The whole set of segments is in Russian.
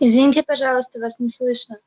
Извините, пожалуйста, вас не слышно.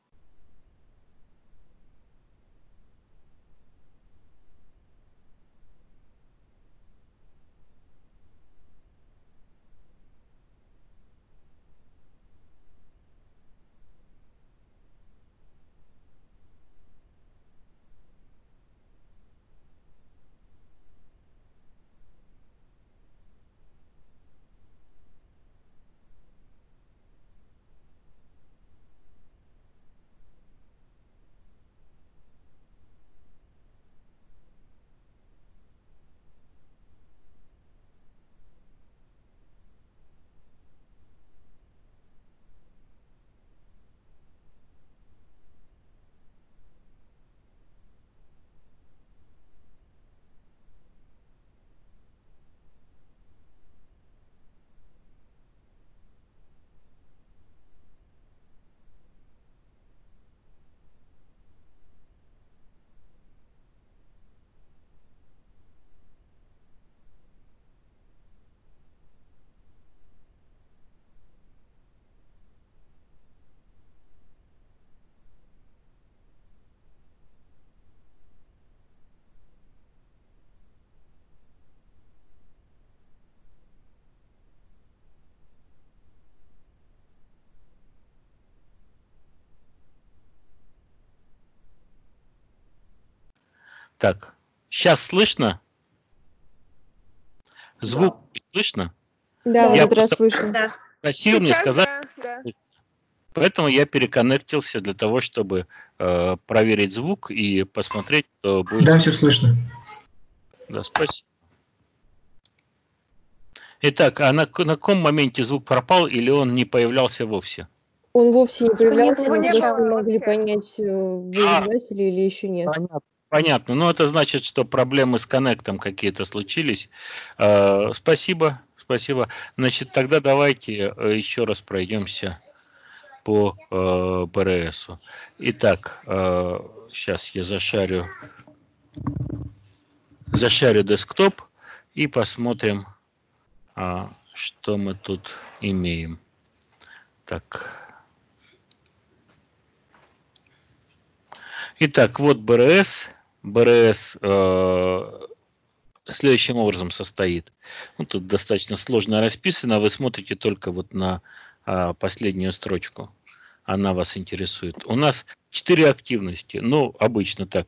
Так, сейчас слышно? Звук да. слышно? Да, я вот раз слышно. Да. Просил мне сказать. Да, да. Поэтому я переконнектился для того, чтобы э, проверить звук и посмотреть, что будет. Да, все слышно. Да, спасибо. Итак, а на, на каком моменте звук пропал или он не появлялся вовсе? Он вовсе не появлялся, мы просто не могли понять, э, вы а, или еще нет. Понятно. Понятно. Ну, это значит, что проблемы с коннектом какие-то случились. Э, спасибо, спасибо. Значит, тогда давайте э, еще раз пройдемся по э, ПРСу. Итак, э, сейчас я зашарю, зашарю десктоп и посмотрим, э, что мы тут имеем. Так. Итак, вот БРС. БРС э, следующим образом состоит. Ну, тут достаточно сложно расписано, вы смотрите только вот на э, последнюю строчку. Она вас интересует. У нас четыре активности. Ну, обычно так.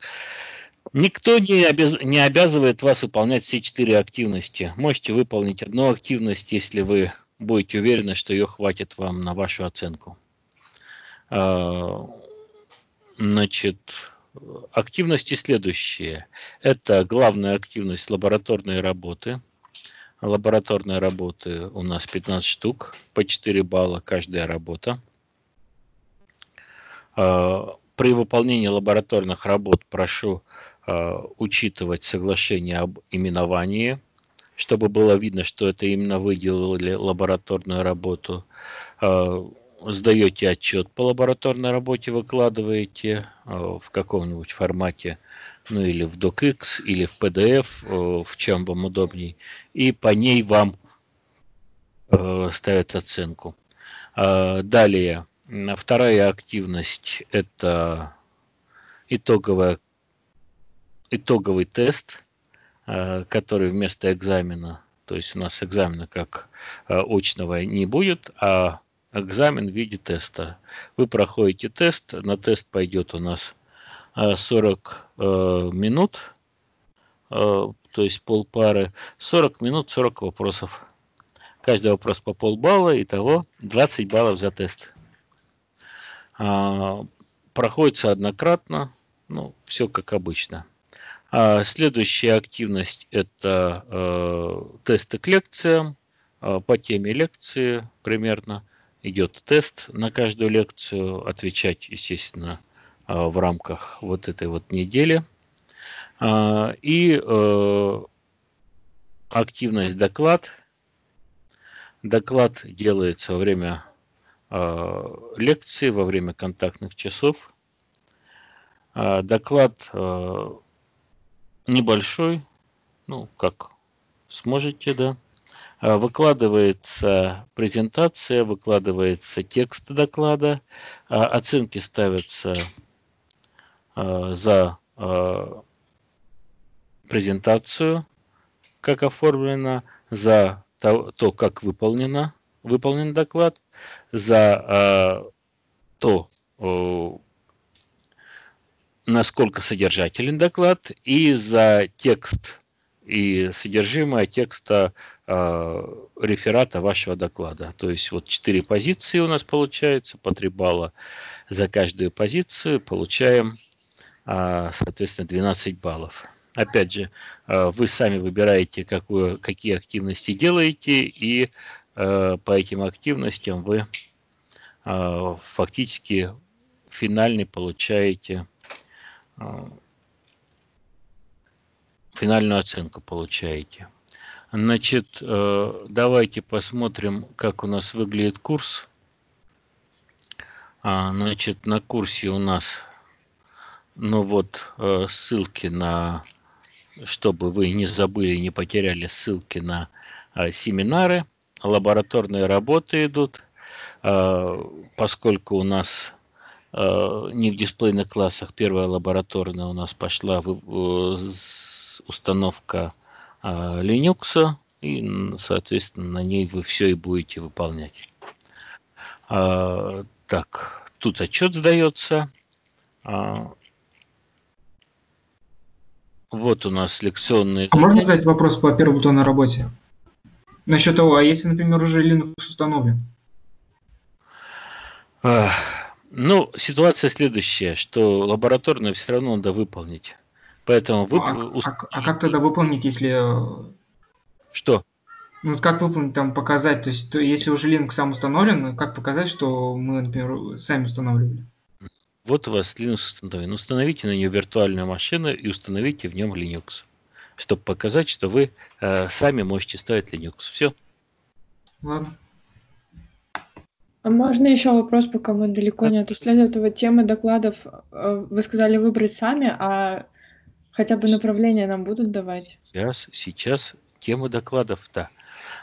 Никто не, обяз... не обязывает вас выполнять все четыре активности. Можете выполнить одну активность, если вы будете уверены, что ее хватит вам на вашу оценку. Э, значит, Активности следующие. Это главная активность лабораторной работы. Лабораторные работы у нас 15 штук, по 4 балла каждая работа. А, при выполнении лабораторных работ прошу а, учитывать соглашение об именовании, чтобы было видно, что это именно вы делали лабораторную работу а, сдаете отчет по лабораторной работе, выкладываете э, в каком-нибудь формате, ну или в DocX, или в PDF, э, в чем вам удобней, и по ней вам э, ставят оценку. Далее, вторая активность – это итоговая, итоговый тест, который вместо экзамена, то есть у нас экзамена как очного не будет, а экзамен в виде теста. Вы проходите тест, на тест пойдет у нас 40 э, э, минут, э, то есть полпары, 40 минут, 40 вопросов. Каждый вопрос по полбалла, итого 20 баллов за тест. А, проходится однократно, ну, все как обычно. А следующая активность – это тесты к лекциям, по теме лекции примерно – идет тест на каждую лекцию, отвечать, естественно, а, в рамках вот этой вот недели. А, и э, активность доклад. Доклад делается во время а, лекции, во время контактных часов. Доклад небольшой, ну, как сможете, да. А, выкладывается презентация, выкладывается текст доклада, а, оценки ставятся а, за презентацию, как оформлено, за то, как выполнено, выполнен доклад, за то, насколько содержателен доклад, и за текст и содержимое текста э, реферата вашего доклада. То есть вот четыре позиции у нас получается, по три балла за каждую позицию, получаем, э, соответственно, 12 баллов. Опять же, э, вы сами выбираете, какую, какие активности делаете, и э, по этим активностям вы э, фактически финальный получаете финальную оценку получаете. Значит, э, давайте посмотрим, как у нас выглядит курс. А, значит, на курсе у нас, ну вот, э, ссылки на, чтобы вы не забыли, не потеряли ссылки на э, семинары, лабораторные работы идут, поскольку у нас не в дисплейных классах первая лабораторная у нас пошла установка а, Linux, и, соответственно, на ней вы все и будете выполнять. А, так, тут отчет сдается. А, вот у нас лекционные... А можно задать вопрос по первой бутонной работе? Насчет того, а если, например, уже Linux установлен? Ну, ситуация следующая, что лабораторную все равно надо выполнить. Поэтому вы... А, а, а как тогда выполнить, если... Э, что? Ну, как выполнить, там, показать, то есть, то, если уже Linux сам установлен, как показать, что мы, например, сами устанавливали? Вот у вас Linux установлен. Установите на нее виртуальную машину и установите в нем Linux, чтобы показать, что вы э, сами можете ставить Linux. Все. Ладно. А можно еще вопрос, пока мы далеко не отошли от этого темы докладов? Э, вы сказали выбрать сами, а Хотя бы направление нам будут давать? Сейчас, сейчас тему докладов, да.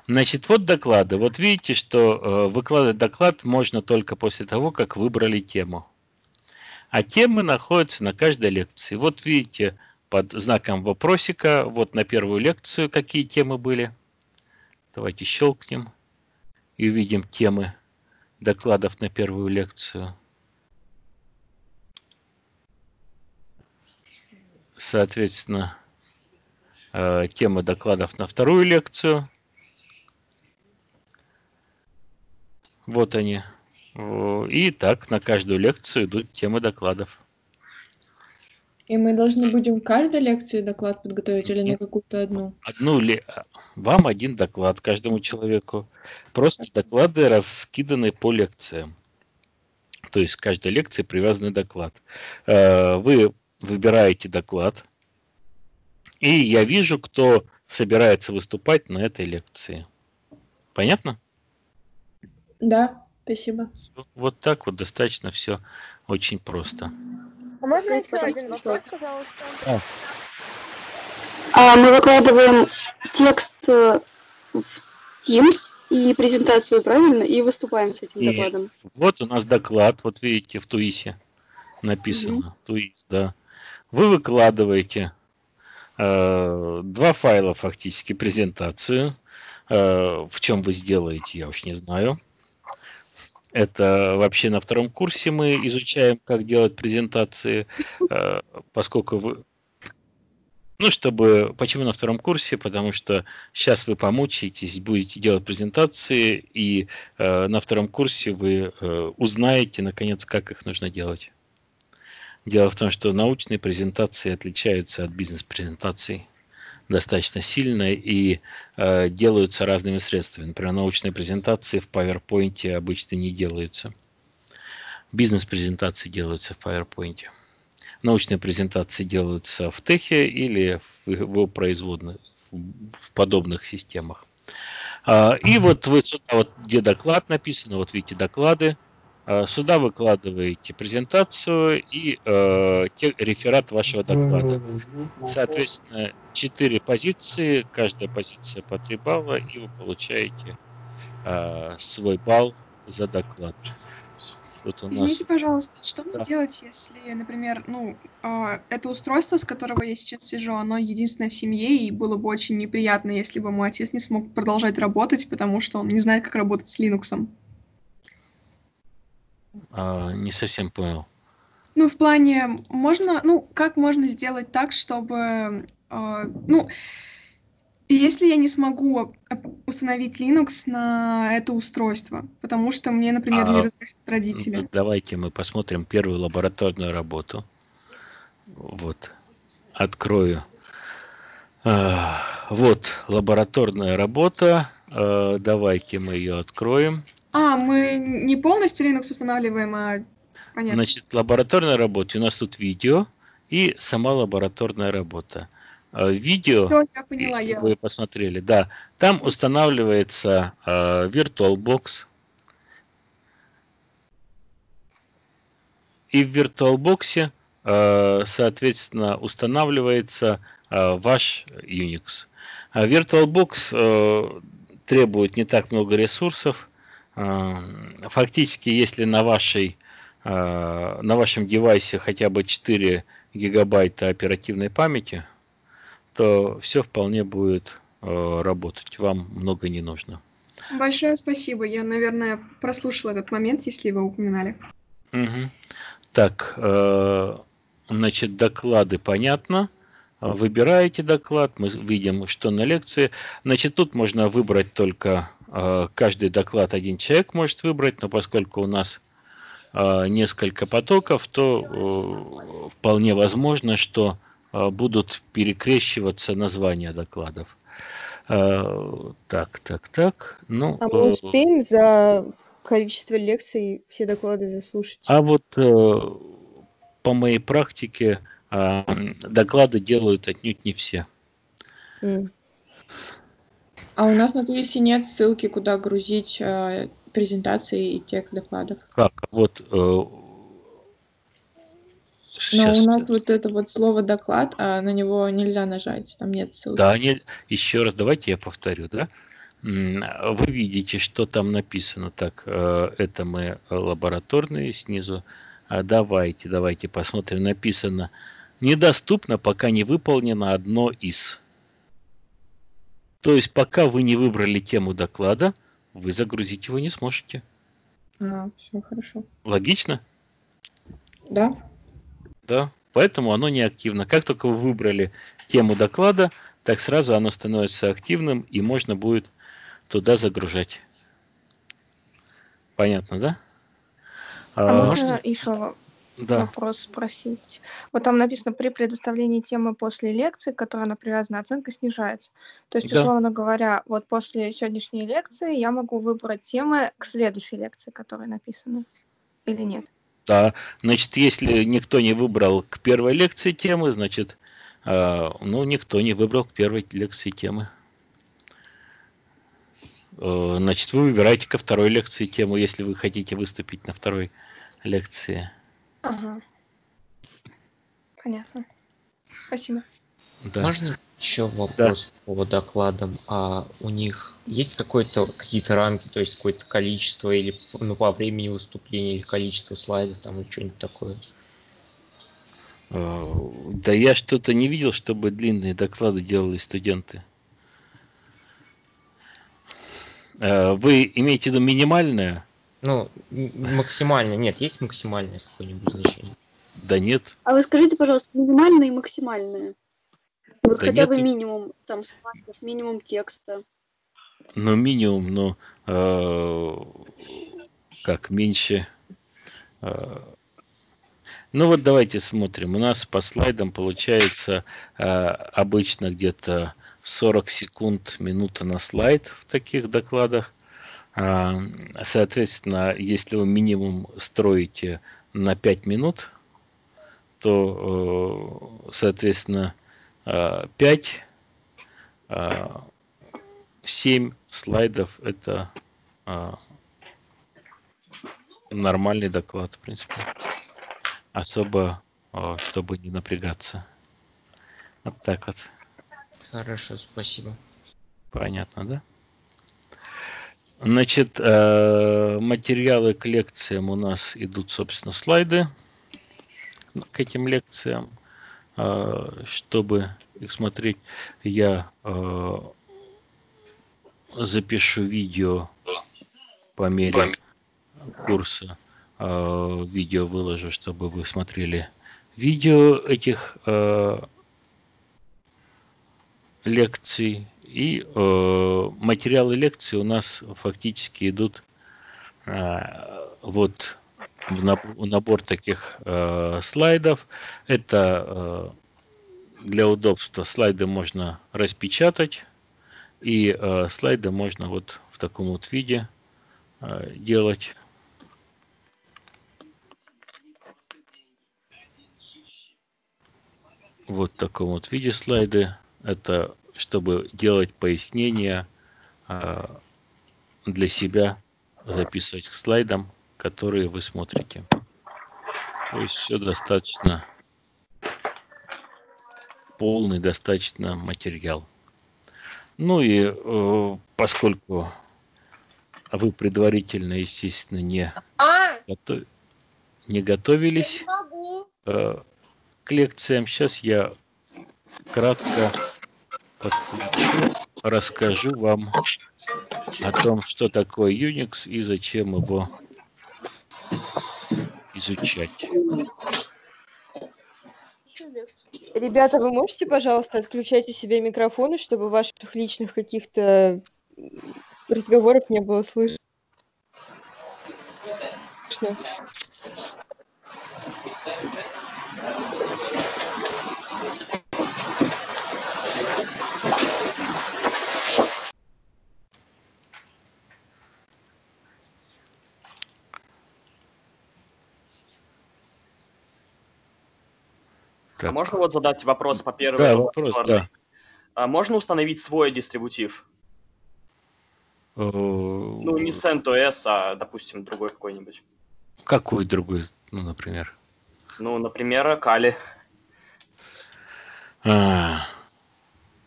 Значит, вот доклады. Вот видите, что э, выкладывать доклад можно только после того, как выбрали тему. А темы находятся на каждой лекции. Вот видите, под знаком вопросика, вот на первую лекцию какие темы были. Давайте щелкнем и увидим темы докладов на первую лекцию. Соответственно, э, темы докладов на вторую лекцию. Вот они. И так на каждую лекцию идут темы докладов. И мы должны будем каждой лекции доклад подготовить или на какую-то одну? Одну ли вам один доклад каждому человеку. Просто доклады раскиданы по лекциям. То есть к каждой лекции привязанный доклад. Э, вы выбираете доклад, и я вижу, кто собирается выступать на этой лекции. Понятно? Да, спасибо. Вот так вот достаточно все очень просто. А можно еще один вопрос, пожалуйста? А. А, мы выкладываем текст э, в Teams и презентацию, правильно? И выступаем с этим и докладом. Вот у нас доклад, вот видите, в Туисе написано. Mm-hmm. Туис, да вы выкладываете э, два файла фактически, презентацию. Э, в чем вы сделаете, я уж не знаю. Это вообще на втором курсе мы изучаем, как делать презентации, э, поскольку вы... Ну, чтобы... Почему на втором курсе? Потому что сейчас вы помучаетесь, будете делать презентации, и э, на втором курсе вы э, узнаете, наконец, как их нужно делать. Дело в том, что научные презентации отличаются от бизнес-презентаций достаточно сильно и э, делаются разными средствами. Например, научные презентации в PowerPoint обычно не делаются. Бизнес-презентации делаются в PowerPoint. Научные презентации делаются в Техе или в его производных, в подобных системах. А, и вот вы сюда, вот где доклад написан, вот видите доклады, Сюда выкладываете презентацию и э, те- реферат вашего доклада. Соответственно, четыре позиции, каждая позиция по 3 балла, и вы получаете э, свой балл за доклад. Тут у нас Извините, пожалуйста, что мне Да. делать, если, например, ну, а, это устройство, с которого я сейчас сижу, оно единственное в семье, и было бы очень неприятно, если бы мой отец не смог продолжать работать, потому что он не знает, как работать с Linux. А, не совсем понял. Ну, в плане, можно, ну, как можно сделать так, чтобы, а, ну, если я не смогу установить Linux на это устройство, потому что мне, например, не А, разрешат родители. Давайте мы посмотрим первую лабораторную работу. Вот, открою. А, Вот лабораторная работа. А, Давайте мы ее откроем. А, мы не полностью Linux устанавливаем, а понятно. Значит, в лабораторной работе у нас тут видео и сама лабораторная работа. А, Видео, Все, я поняла, если я. вы посмотрели, да, там устанавливается а, VirtualBox. И в VirtualBox, а, соответственно, устанавливается а, ваш Unix. А VirtualBox э, требует не так много ресурсов. А, Фактически, если на вашей а, на вашем девайсе хотя бы 4 гигабайта оперативной памяти, то все вполне будет э, работать. Вам много не нужно. Большое спасибо. Я, наверное, прослушала этот момент, если вы упоминали. Мгм. Так, э, значит, доклады понятно. Выбираете доклад, мы видим, что на лекции. Значит, тут можно выбрать только э, каждый доклад один человек может выбрать, но поскольку у нас э, несколько потоков, то э, вполне возможно, что э, будут перекрещиваться названия докладов. Э, Так, так, так. Ну, А мы э, успеем за количество лекций все доклады заслушать? а вот э, по моей практике доклады делают отнюдь не все. М. А у нас на Твисе нет ссылки, куда грузить э, презентации и текст докладов. Как? Вот э, Но щас- у нас вот это вот слово доклад, а на него нельзя нажать, там нет ссылки. Да, не, еще раз давайте я повторю, да? Вы видите, что там написано. Так, э, это мы лабораторные снизу. А давайте, давайте посмотрим. Написано недоступно, пока не выполнено одно из. То есть, пока вы не выбрали тему доклада, вы загрузить его не сможете. А, все хорошо. Логично? Да? Да. Поэтому оно не активно. Как только вы выбрали тему доклада, так сразу оно становится активным и можно будет туда загружать. Понятно, да? А А, можно еще да. вопрос спросить? Вот там написано, при предоставлении темы после лекции, к которой она привязана, оценка снижается. То есть, Да. условно говоря, вот после сегодняшней лекции я могу выбрать темы к следующей лекции, которая написана. Или нет? Да. Значит, если никто не выбрал к первой лекции темы, значит, а, ну, никто не выбрал к первой лекции темы. Э, Значит, вы выбираете ко второй лекции тему, если вы хотите выступить на второй лекции. Ага. Понятно. Спасибо. Да. Можно еще вопрос по докладам? А у них есть какой-то какие-то рамки, то есть какое-то количество или ну, по времени выступления или количество слайдов там или что-нибудь такое? Э, Да я что-то не видел, чтобы длинные доклады делали студенты. Э, Вы имеете в виду минимальное? Ну, м- максимально. Нет, есть максимальное какое-нибудь значение? Да нет. А вы скажите, пожалуйста, минимальные и максимальные? Вот Да хотя бы нету. минимум там слайдов, минимум текста. Ну, минимум, но э, как меньше. э, ну вот давайте смотрим. У нас по слайдам получается э, обычно где-то 40 секунд, минута на слайд в таких докладах. А, Соответственно, если вы минимум строите на 5 минут, то, э, соответственно, 5, 7 слайдов это нормальный доклад, в принципе. Особо, э, чтобы не напрягаться. Вот так вот. Хорошо, спасибо. Понятно, да? Значит, э, материалы к лекциям у нас идут, собственно, слайды к этим лекциям. Э, чтобы их смотреть, я э, запишу видео по мере курса. Видео выложу, чтобы вы смотрели видео этих лекций и э, материалы лекции у нас фактически идут э, вот в набор таких э, слайдов. Это э, для удобства слайды можно распечатать и э, слайды можно вот в таком вот виде э, делать. Вот в таком вот виде слайды. Это чтобы делать пояснения а, для себя, записывать к слайдам, которые вы смотрите. То есть все достаточно полный, достаточно материал. Ну и э, поскольку вы предварительно, естественно, не, а! готов... не готовились э, к лекциям, сейчас я кратко подключу, расскажу вам о том, что такое Unix и зачем его изучать. Ребята, вы можете, пожалуйста, отключать у себя микрофоны, чтобы ваших личных каких-то разговоров не было слышно? А можно вот задать вопрос по первой? Да, вопрос, да. А можно установить свой дистрибутив? Э, ну, не CentOS, а, допустим, другой какой-нибудь. Какой другой, ну, например? Ну, например, Кали. А,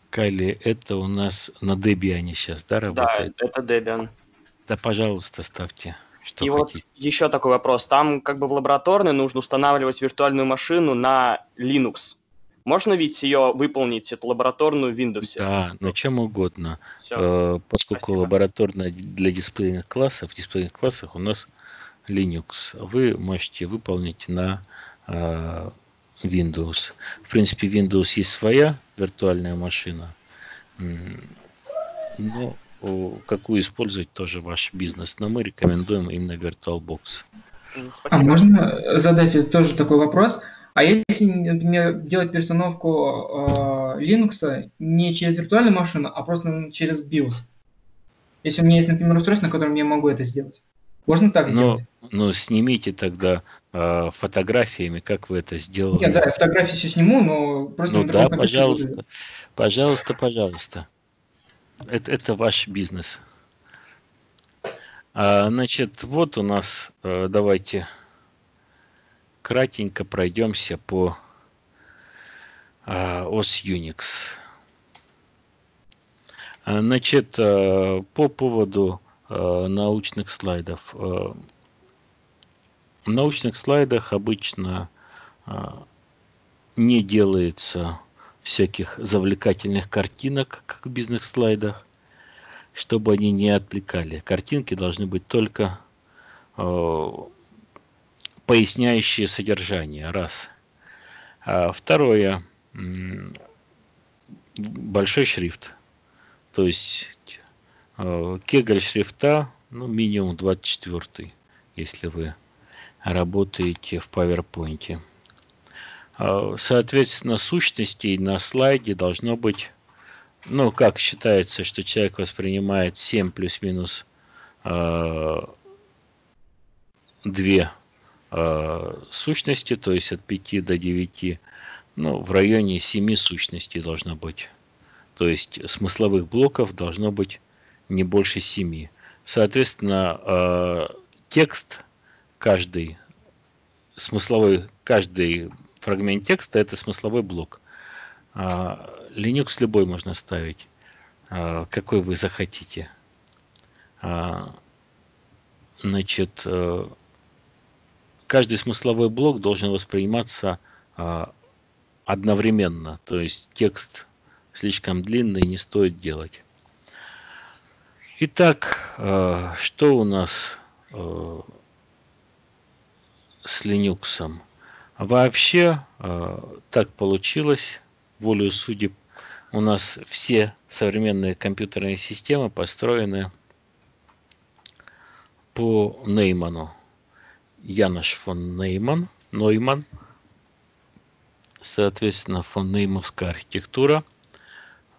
Кали, это у нас на Debian сейчас, да, работает? Да, это Debian. Да, пожалуйста, ставьте. Что и хотите. вот еще такой вопрос. Там как бы в лабораторной нужно устанавливать виртуальную машину на Linux. Можно ведь ее выполнить, эту лабораторную в Windows? Да, на чем угодно. Все. Э, поскольку Спасибо. лабораторная для дисплейных классов, в дисплейных классах у нас Linux. Вы можете выполнить на э, Windows. В принципе, Windows есть своя виртуальная машина. Но какую использовать тоже ваш бизнес. Но мы рекомендуем именно VirtualBox. Спасибо. А можно задать тоже такой вопрос? А если, например, делать перестановку э, Linux не через виртуальную машину, а просто через BIOS? Если у меня есть, например, устройство, на котором я могу это сделать. Можно так сделать? Ну, ну снимите тогда э, фотографиями, как вы это сделали. Нет, да, я фотографии все сниму, но просто... Ну да, пожалуйста, пожалуйста, пожалуйста это, это ваш бизнес. А, значит, вот у нас, э, давайте кратенько пройдемся по а, ОС Unix. А, значит, э, по поводу э, научных слайдов. В научных слайдах обычно не делается всяких завлекательных картинок, как в бизнес-слайдах, чтобы они не отвлекали. Картинки должны быть только э, поясняющие содержание, раз. А второе, большой шрифт. То есть э, кегль шрифта, ну, минимум 24, если вы работаете в PowerPoint. А, соответственно, сущностей на слайде должно быть, ну, как считается, что человек воспринимает 7 плюс-минус э, 2 э, сущности, то есть от 5 до 9, ну, в районе 7 сущностей должно быть. То есть смысловых блоков должно быть не больше 7. Соответственно, текст каждый смысловой, каждый фрагмент текста это смысловой блок. А, Linux любой можно ставить, а, какой вы захотите. А, значит, э, каждый смысловой блок должен восприниматься одновременно, то есть текст слишком длинный не стоит делать. Итак, э, что у нас э, с Linux? Вообще так получилось, волю судеб, у нас все современные компьютерные системы построены по Нейману. Янош фон Нейман, Нойман, соответственно, фон Неймовская архитектура.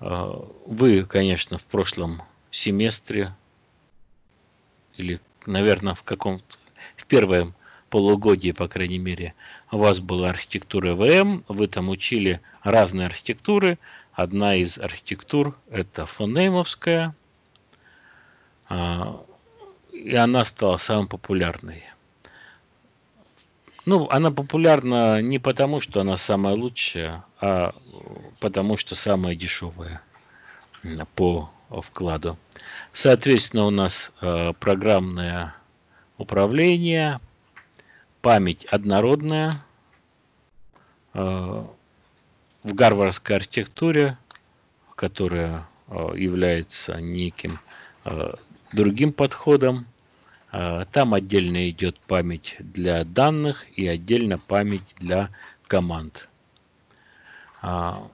А, вы, конечно, в прошлом семестре или, наверное, в каком-то, в первом полугодии, по крайней мере, у вас была архитектура ВМ, вы там учили разные архитектуры. Одна из архитектур – это фонеймовская, а, и она стала самой популярной. Ну, она популярна не потому, что она самая лучшая, а потому что самая дешевая по вкладу. Соответственно, у нас э, программное управление, память однородная. Э, в гарвардской архитектуре, которая э, является неким э, другим подходом, там отдельно идет память для данных и отдельно память для команд. А,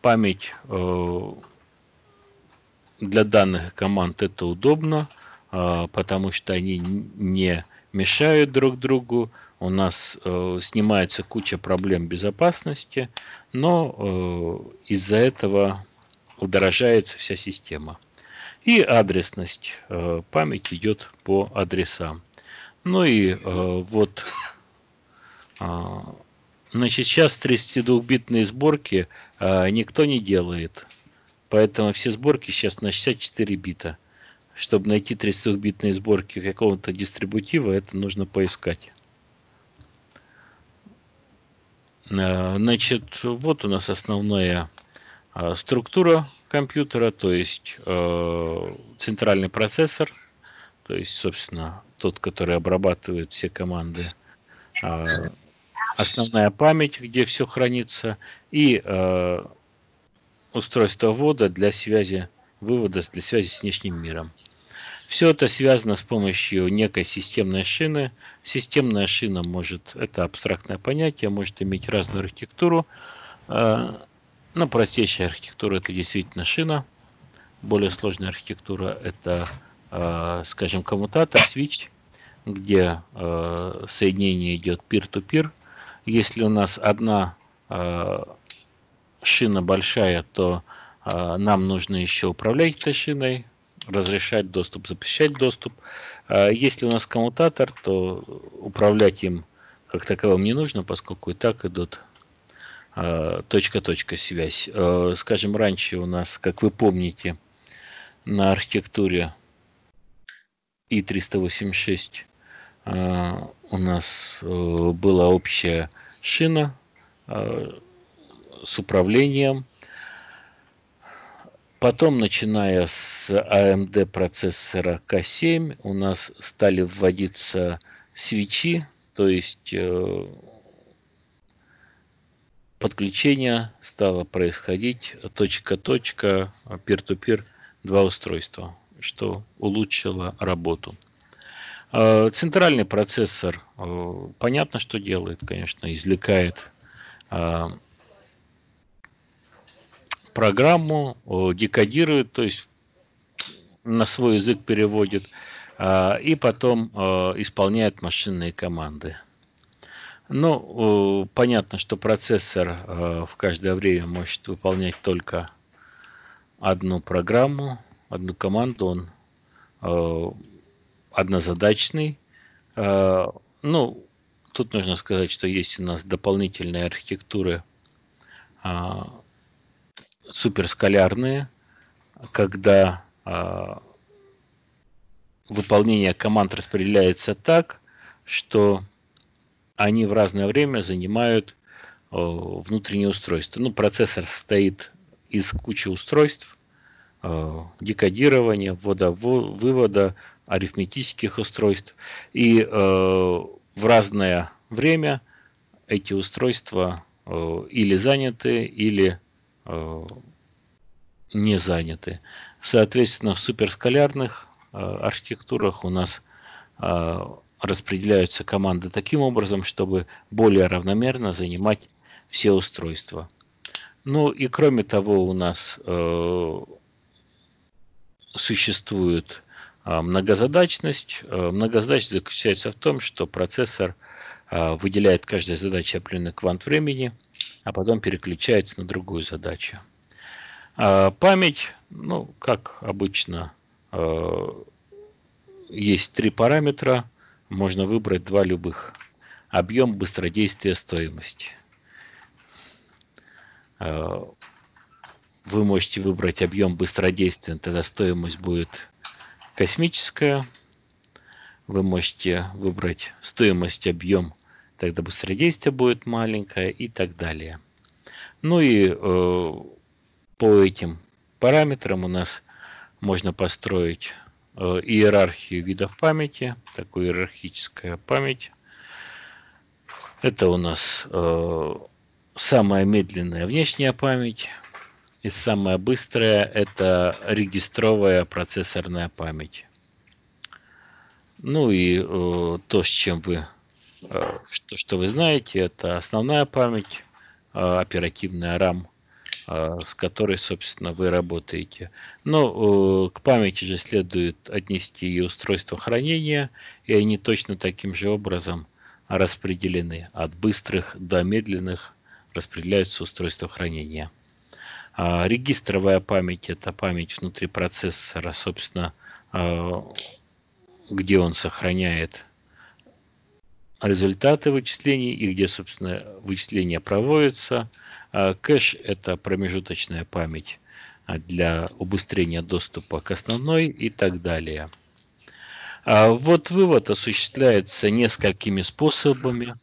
память для данных команд это удобно, потому что они не мешают друг другу. У нас э, снимается куча проблем безопасности, но э, из-за этого удорожается вся система. И адресность. Э, память идет по адресам. Ну и э, вот, а, значит, сейчас 32-битные сборки а, никто не делает. Поэтому все сборки сейчас на 64 бита. Чтобы найти 32-битные сборки какого-то дистрибутива, это нужно поискать. Э, значит, вот у нас основная а, структура компьютера, то есть э, центральный процессор, то есть, собственно, тот, который обрабатывает все команды, э, основная память, где все хранится, и э, устройство ввода для связи, вывода для связи с внешним миром. Все это связано с помощью некой системной шины. Системная шина может, это абстрактное понятие, может иметь разную архитектуру. Э, ну, простейшая архитектура это действительно шина. Более сложная архитектура это, э, скажем, коммутатор, switch, где э, соединение идет peer-to-peer. Если у нас одна шина большая, то нам нужно еще управлять этой шиной, разрешать доступ, запрещать доступ. А если у нас коммутатор, то управлять им как таковым не нужно, поскольку и так идут Э, точка-точка связь. Э, скажем, раньше у нас, как вы помните, на архитектуре И-386 э, у нас была общая шина с управлением. Потом, начиная с AMD процессора К7, у нас стали вводиться свечи, то есть подключение стало происходить точка-точка, peer-to-peer, два устройства, что улучшило работу. А, центральный процессор, а, понятно, что делает, конечно, извлекает а, программу, декодирует, то есть на свой язык переводит, и потом исполняет машинные команды. Ну, понятно, что процессор э, в каждое время может выполнять только одну программу, одну команду. Он э, однозадачный. Э, ну, тут нужно сказать, что есть у нас дополнительные архитектуры суперскалярные, когда выполнение команд распределяется так, что они в разное время занимают э, внутреннее устройство. Ну, процессор состоит из кучи устройств, э, декодирования, ввода, вывода, арифметических устройств. И э, в разное время эти устройства или заняты, или не заняты. Соответственно, в суперскалярных архитектурах у нас распределяются команды таким образом, чтобы более равномерно занимать все устройства. Ну и кроме того у нас э, существует э, многозадачность. Э, многозадачность заключается в том, что процессор э, выделяет каждой задаче определенный квант времени, а потом переключается на другую задачу. А память, ну, как обычно, э, есть три параметра – можно выбрать два любых. Объем, быстродействие, стоимость. Э, вы можете выбрать объем быстродействия, тогда стоимость будет космическая. Вы можете выбрать стоимость, объем, тогда быстродействие будет маленькое и так далее. Ну и э, по этим параметрам у нас можно построить Э, иерархию видов памяти, такую иерархическая память. Это у нас э, самая медленная внешняя память. И самая быстрая – это регистровая процессорная память. Ну и э, то, с чем вы, что, что вы знаете, это основная память, э, оперативная RAM а, с которой, собственно, вы работаете. Но к памяти же следует отнести и устройство хранения, и они точно таким же образом распределены. От быстрых до медленных распределяются устройства хранения. А регистровая память – это память внутри процессора, собственно, где он сохраняет результаты вычислений и где, собственно, вычисления проводятся – а кэш – это промежуточная память а, для убыстрения доступа к основной и так далее. А вот вывод осуществляется несколькими способами.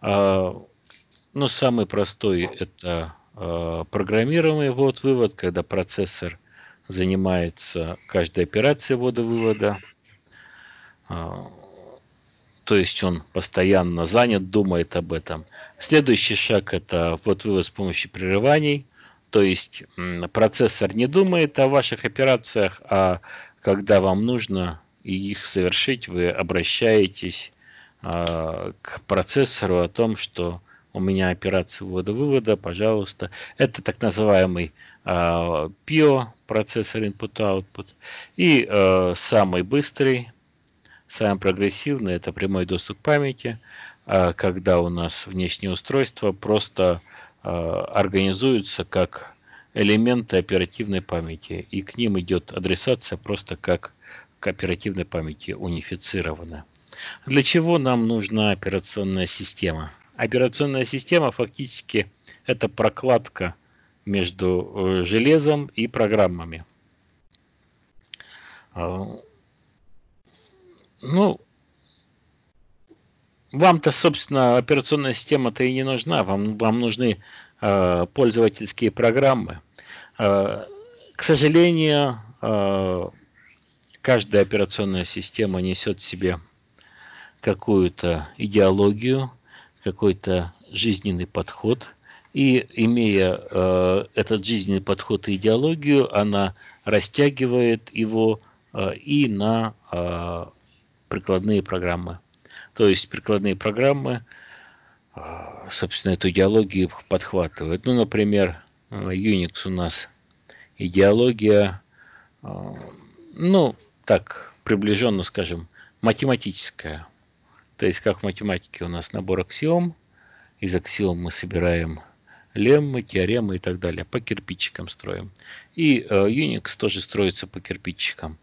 Но самый простой – это программируемый ввод-вывод, когда процессор занимается каждой операцией ввода-вывода то есть он постоянно занят, думает об этом. Следующий шаг это вот вывод с помощью прерываний, то есть процессор не думает о ваших операциях, а когда вам нужно их совершить, вы обращаетесь э, к процессору о том, что у меня операция ввода-вывода, пожалуйста. Это так называемый э, PIO, процессор input-output. И э, самый быстрый Самое прогрессивное – это прямой доступ к памяти, а когда у нас внешние устройства просто а, организуются как элементы оперативной памяти, и к ним идет адресация просто как к оперативной памяти унифицированная. Для чего нам нужна операционная система? Операционная система фактически это прокладка между э, железом и программами. Ну, вам-то, собственно, операционная система-то и не нужна. Вам, вам нужны э, пользовательские программы. Э, к сожалению, э, каждая операционная система несет в себе какую-то идеологию, какой-то жизненный подход. И имея э, этот жизненный подход и идеологию, она растягивает его э, и на э, прикладные программы. То есть прикладные программы, а, собственно, эту идеологию подхватывают. Ну, например, Unix у нас идеология, а, ну, так, приближенно, скажем, математическая. То есть, как в математике у нас набор аксиом, из аксиом мы собираем леммы, теоремы и так далее, по кирпичикам строим. И Unix тоже строится по кирпичикам.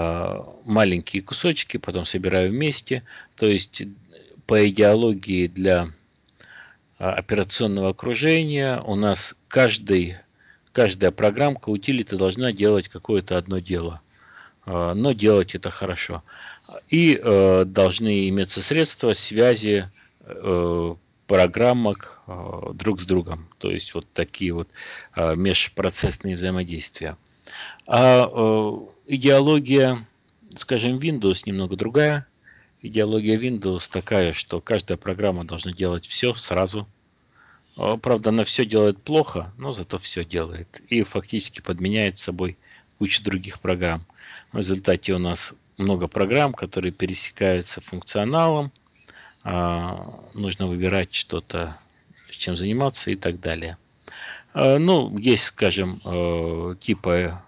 А, маленькие кусочки, потом собираю вместе. То есть по идеологии для а, операционного окружения у нас каждый, каждая программка, утилита должна делать какое-то одно дело. э, но делать это хорошо. И э, должны иметься средства связи э, программок э, друг с другом. То есть вот такие вот э, межпроцессные взаимодействия. А э, идеология, скажем, Windows немного другая. Идеология Windows такая, что каждая программа должна делать все сразу. Э, Правда, она все делает плохо, но зато все делает. И фактически подменяет собой кучу других программ. В результате у нас много программ, которые пересекаются функционалом. а, Нужно выбирать что-то, чем заниматься и так далее. А, Ну, есть, скажем, типа,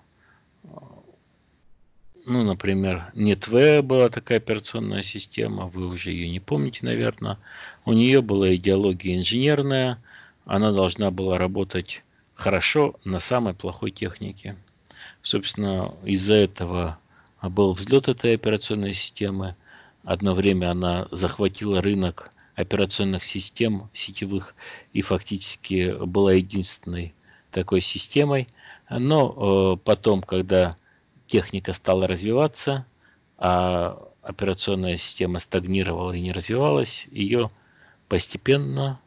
ну, например, NetWare была такая операционная система, вы уже ее не помните, наверное. У нее была идеология инженерная, она должна была работать хорошо на самой плохой технике. Собственно, из-за этого был взлет этой операционной системы. Одно время она захватила рынок операционных систем сетевых и фактически была единственной такой системой. Но э, потом, когда техника стала развиваться, а операционная система стагнировала и не развивалась, ее постепенно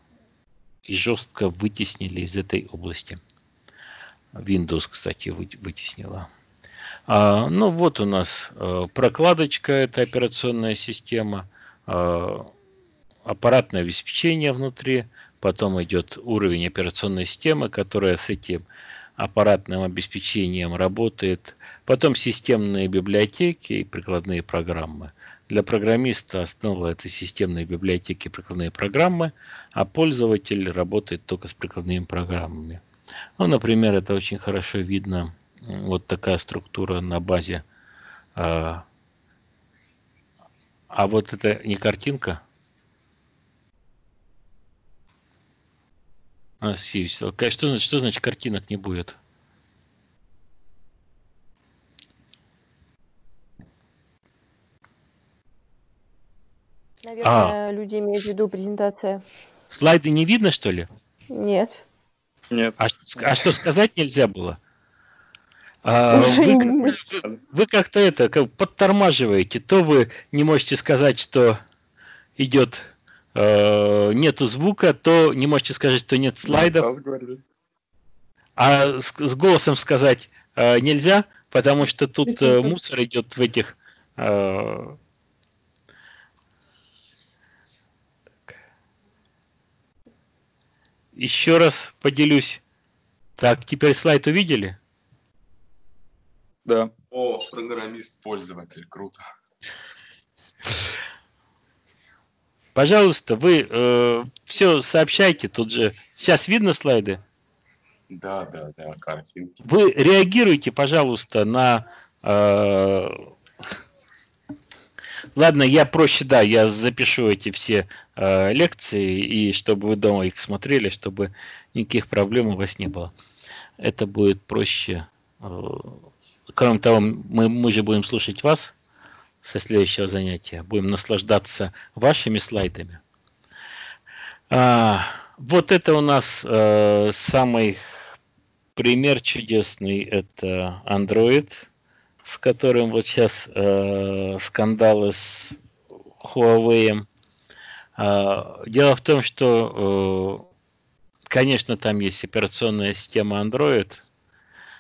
и жестко вытеснили из этой области. Windows, кстати, вы- вытеснила. А, ну вот у нас э, прокладочка, это операционная система, э, аппаратное обеспечение внутри, потом идет уровень операционной системы, которая с этим аппаратным обеспечением работает, потом системные библиотеки и прикладные программы. Для программиста основа это системные библиотеки и прикладные программы, а пользователь работает только с прикладными программами. Ну, например, это очень хорошо видно, вот такая структура на базе. А, а вот это не картинка? А. Ка- Что, значит- что значит картинок не будет? Наверное, люди имеют в виду презентация. Слайды не видно, что ли? Нет. Нет. А, а что сказать нельзя было? А, вы, как- вы как-то это как подтормаживаете. То вы не можете сказать, что идет э, нету звука, то не можете сказать, что нет слайдов. Сразу говорили. А с, с голосом сказать э, нельзя, потому что тут э, мусор идет в этих. э, Еще раз поделюсь. Так, теперь слайд увидели? Да. О, программист-пользователь, круто. Пожалуйста, вы все сообщайте. Тут же сейчас видно слайды. Да, да, да, картинки. Вы реагируйте, пожалуйста, на... э, Ладно, я проще, да, я запишу эти все э, лекции, и чтобы вы дома их смотрели, чтобы никаких проблем у вас не было. Это будет проще. Э, Кроме того, мы, мы же будем слушать вас со следующего занятия. Будем наслаждаться вашими слайдами. А, вот это у нас э, самый пример чудесный. Это Android, с которым вот сейчас э, скандалы с Huawei. А, дело в том, что, э, конечно, там есть операционная система Android,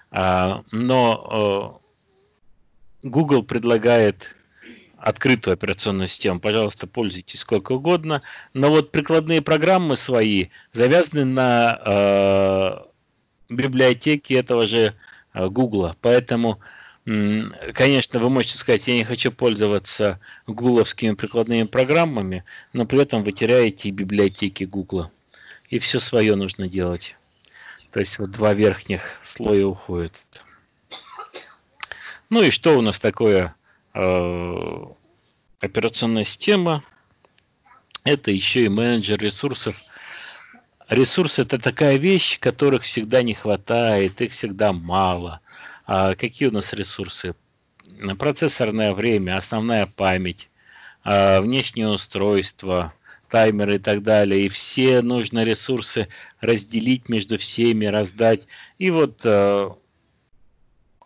а, но э, Google предлагает открытую операционную систему. Пожалуйста, пользуйтесь сколько угодно. Но вот прикладные программы свои завязаны на э, библиотеке этого же э, Гугла. Поэтому, конечно, вы можете сказать, я не хочу пользоваться гугловскими прикладными программами, но при этом вы теряете библиотеки Гугла. И все свое нужно делать. То есть вот два верхних слоя уходят. Ну и что у нас такое операционная система? Это еще и менеджер ресурсов. Ресурсы это такая вещь, которых всегда не хватает, их всегда мало. А какие у нас ресурсы? Процессорное время, основная память, а, внешнее устройство, таймеры и так далее. И все нужно ресурсы разделить между всеми, раздать. И вот э,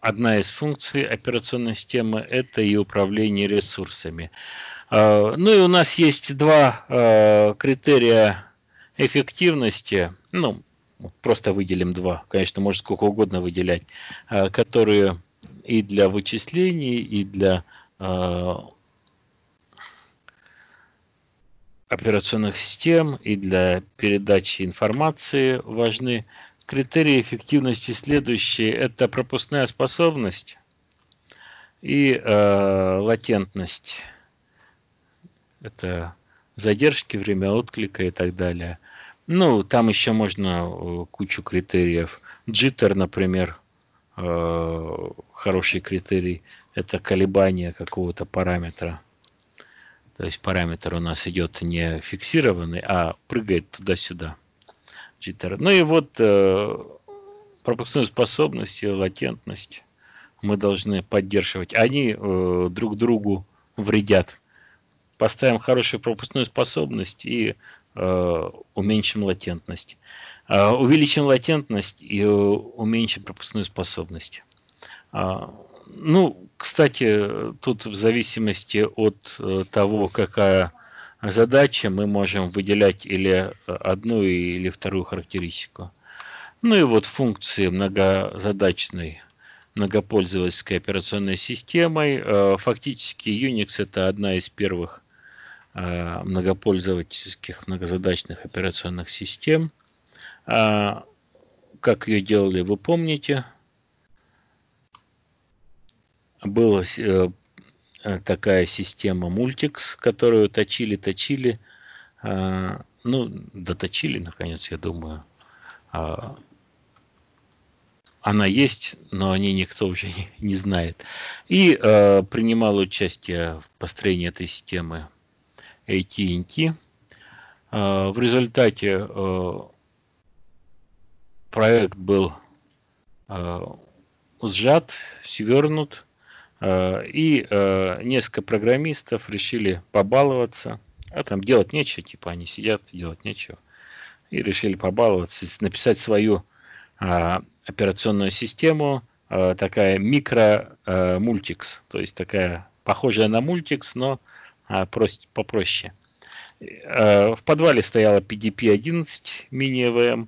одна из функций операционной системы – это и управление ресурсами. А, ну и у нас есть два а, критерия эффективности, ну, просто выделим два, конечно, можно сколько угодно выделять, а, которые и для вычислений, и для операционных систем, и для передачи информации важны. Критерии эффективности следующие – это пропускная способность и э, латентность. Это задержки, время отклика и так далее. Ну, там еще можно э, кучу критериев. Jitter, например, э, хороший критерий. Это колебание какого-то параметра. То есть параметр у нас идет не фиксированный, а прыгает туда-сюда. Jitter. Ну и вот э, пропускную способность и латентность мы должны поддерживать. Они э, друг другу вредят. Поставим хорошую пропускную способность и э, уменьшим латентность. Э, увеличим латентность и э, уменьшим пропускную способность. Э, ну, кстати, тут в зависимости от э, того, какая задача, мы можем выделять или одну, или вторую характеристику. Ну и вот функции многозадачной многопользовательской операционной системой. Э, фактически Unix это одна из первых э, многопользовательских многозадачных операционных систем. А, как ее делали, вы помните. Была э, такая система Multix, которую точили, точили, ну, доточили, наконец, я думаю. А, она есть, но о ней никто уже не, знает. И э, принимал участие в построении этой системы AT&T. Э, в результате э, проект был э, сжат, свернут, э, и э, несколько программистов решили побаловаться. А там делать нечего, типа они сидят, делать нечего. И решили побаловаться, написать свою э, операционную систему, э, такая микро э, мультикс, то есть такая похожая на мультикс, но э, попроще. В подвале стояла PDP-11 мини-ЭВМ.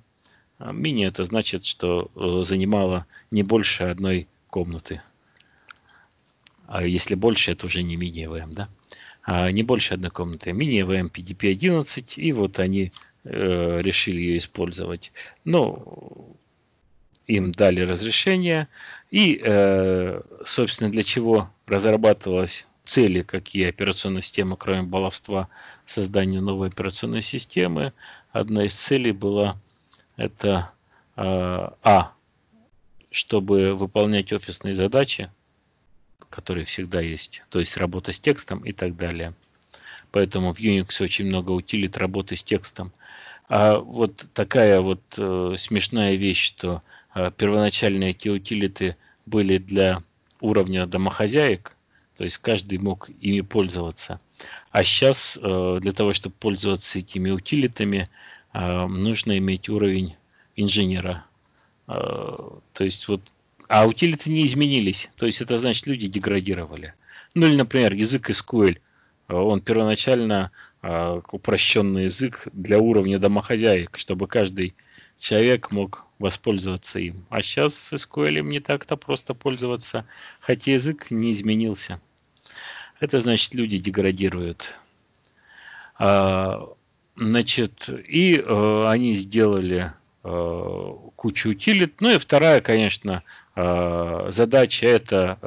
Мини это значит, что занимала не больше одной комнаты. А если больше, это уже не мини-ЭВМ, да? А не больше одной комнаты. Мини-ЭВМ PDP-11, и вот они э, решили ее использовать. Ну, им дали разрешение. И, э, собственно, для чего разрабатывалась цели, какие операционные системы, кроме баловства, создания новой операционной системы. Одна из целей была это э, а, чтобы выполнять офисные задачи, которые всегда есть, то есть работа с текстом и так далее. Поэтому в Unix очень много утилит работы с текстом. А вот такая вот э, смешная вещь, что Э, первоначально эти утилиты были для уровня домохозяек, то есть каждый мог ими пользоваться. А сейчас э, для того, чтобы пользоваться этими утилитами, э, нужно иметь уровень инженера. То есть вот, а утилиты не изменились, то есть это значит люди деградировали. Ну или, например, язык SQL, он первоначально упрощенный язык для уровня домохозяек, чтобы каждый человек мог воспользоваться им. А сейчас с SQL не так-то просто пользоваться, хотя язык не изменился. Это значит, люди деградируют. А, значит, и э, они сделали э, кучу утилит. Ну и вторая, конечно, э, задача это,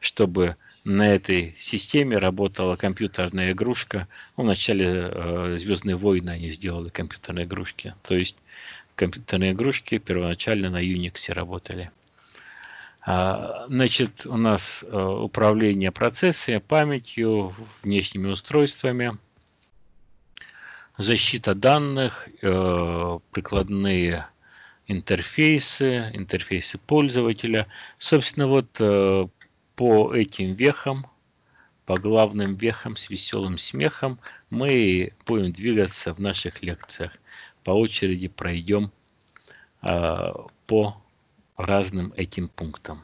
чтобы на этой системе работала компьютерная игрушка. Ну, в начале э, Звездные войны они сделали компьютерные игрушки. То есть компьютерные игрушки первоначально на Unix работали. А, значит, у нас э, управление процессами, памятью, внешними устройствами, защита данных, э, прикладные интерфейсы, интерфейсы пользователя. Собственно, вот э, по этим вехам, по главным вехам с веселым смехом мы будем двигаться в наших лекциях. По очереди пройдем э, по разным этим пунктам.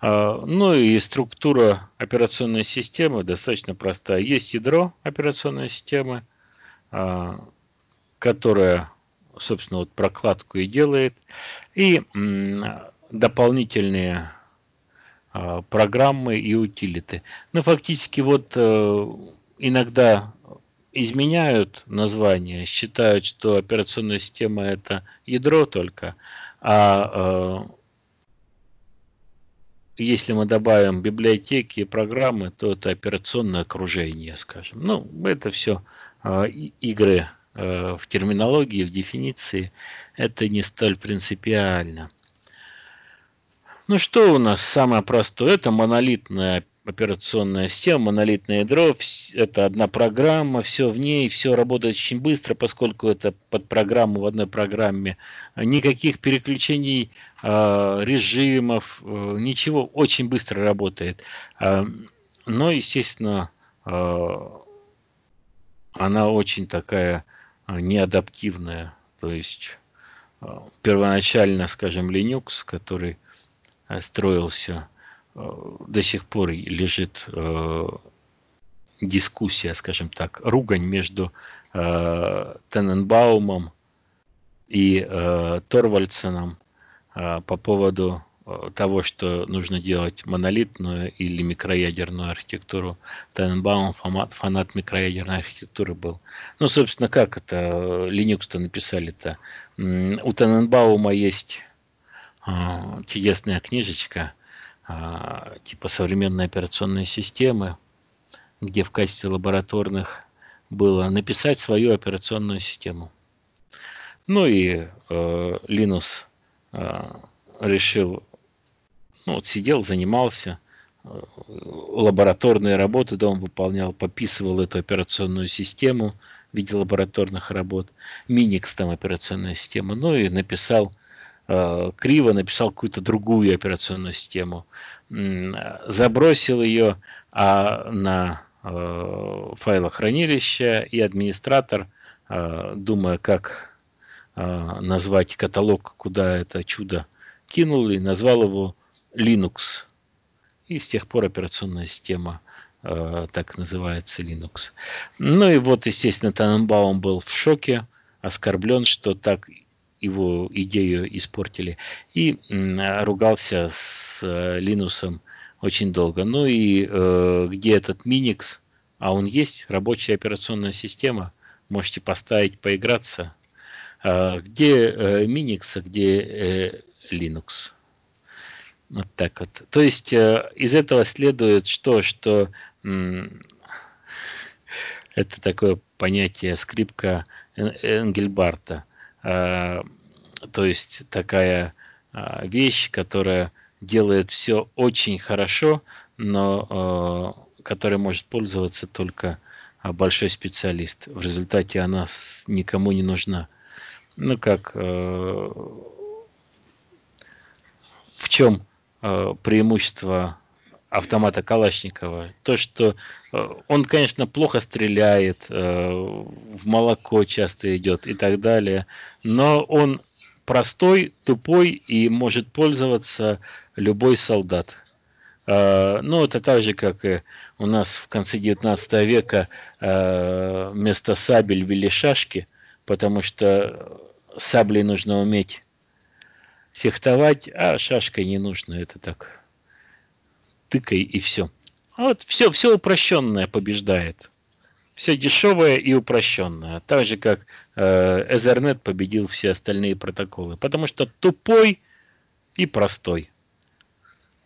А, ну и структура операционной системы достаточно простая. Есть ядро операционной системы, которая, собственно, вот прокладку и делает, и дополнительные а, программы и утилиты. Ну, фактически вот э, иногда изменяют название, считают, что операционная система это ядро только, а э, если мы добавим библиотеки и программы, то это операционное окружение, скажем. Ну, это все э, игры в терминологии, в дефиниции. Это не столь принципиально. Ну что у нас самое простое? Это монолитная операционная система, монолитное ядро, это одна программа, все в ней, все работает очень быстро, поскольку это под программу в одной программе. Никаких переключений э, режимов, э, ничего, очень быстро работает. Э, но, естественно, э, она очень такая э, неадаптивная. То есть э, первоначально, скажем, Linux, который э, строился до сих пор лежит дискуссия, скажем так, ругань между Тененбаумом и Торвальдсеном по поводу того, что нужно делать монолитную или микроядерную архитектуру. Тененбаум фанат, фанат микроядерной архитектуры был. Ну, собственно, как это Linux-то написали-то? У Тененбаума есть э, чудесная книжечка – типа современной операционной системы, где в качестве лабораторных было написать свою операционную систему. Ну и э, Linus э, решил, ну вот сидел, занимался, э, лабораторные работы, да, выполнял, пописывал эту операционную систему в виде лабораторных работ, Minix там операционная система, ну и написал Э, криво написал какую-то другую операционную систему, забросил ее а на э, файлохранилище, и администратор, э, думая, как назвать каталог, куда это чудо кинул, и назвал его Linux. И с тех пор операционная система так называется Linux. Ну и вот, естественно, Таненбаум был в шоке, оскорблен, что так его идею испортили. И ругался с э, Линусом очень долго. Ну и э, где этот Minix, а он есть, рабочая операционная система, можете поставить, поиграться. А где э, Minix, а где э, Linux. Вот так вот. То есть э, из этого следует что, что это такое понятие скрипка Энгельбарта – Э, то есть такая э, вещь, которая делает все очень хорошо, но э, которой может пользоваться только большой специалист. В результате она никому не нужна. Ну как в чем преимущество автомата Калашникова. То, что э, он, конечно, плохо стреляет, э, в молоко часто идет и так далее, но он простой, тупой и может пользоваться любой солдат. Э, ну, это так же, как и у нас в конце 19 века вместо сабель вели шашки, потому что саблей нужно уметь фехтовать, а шашкой не нужно, это так тыкай и все. А вот все, все упрощенное побеждает. Все дешевое и упрощенное. Так же, как э, Ethernet победил все остальные протоколы. Потому что тупой и простой.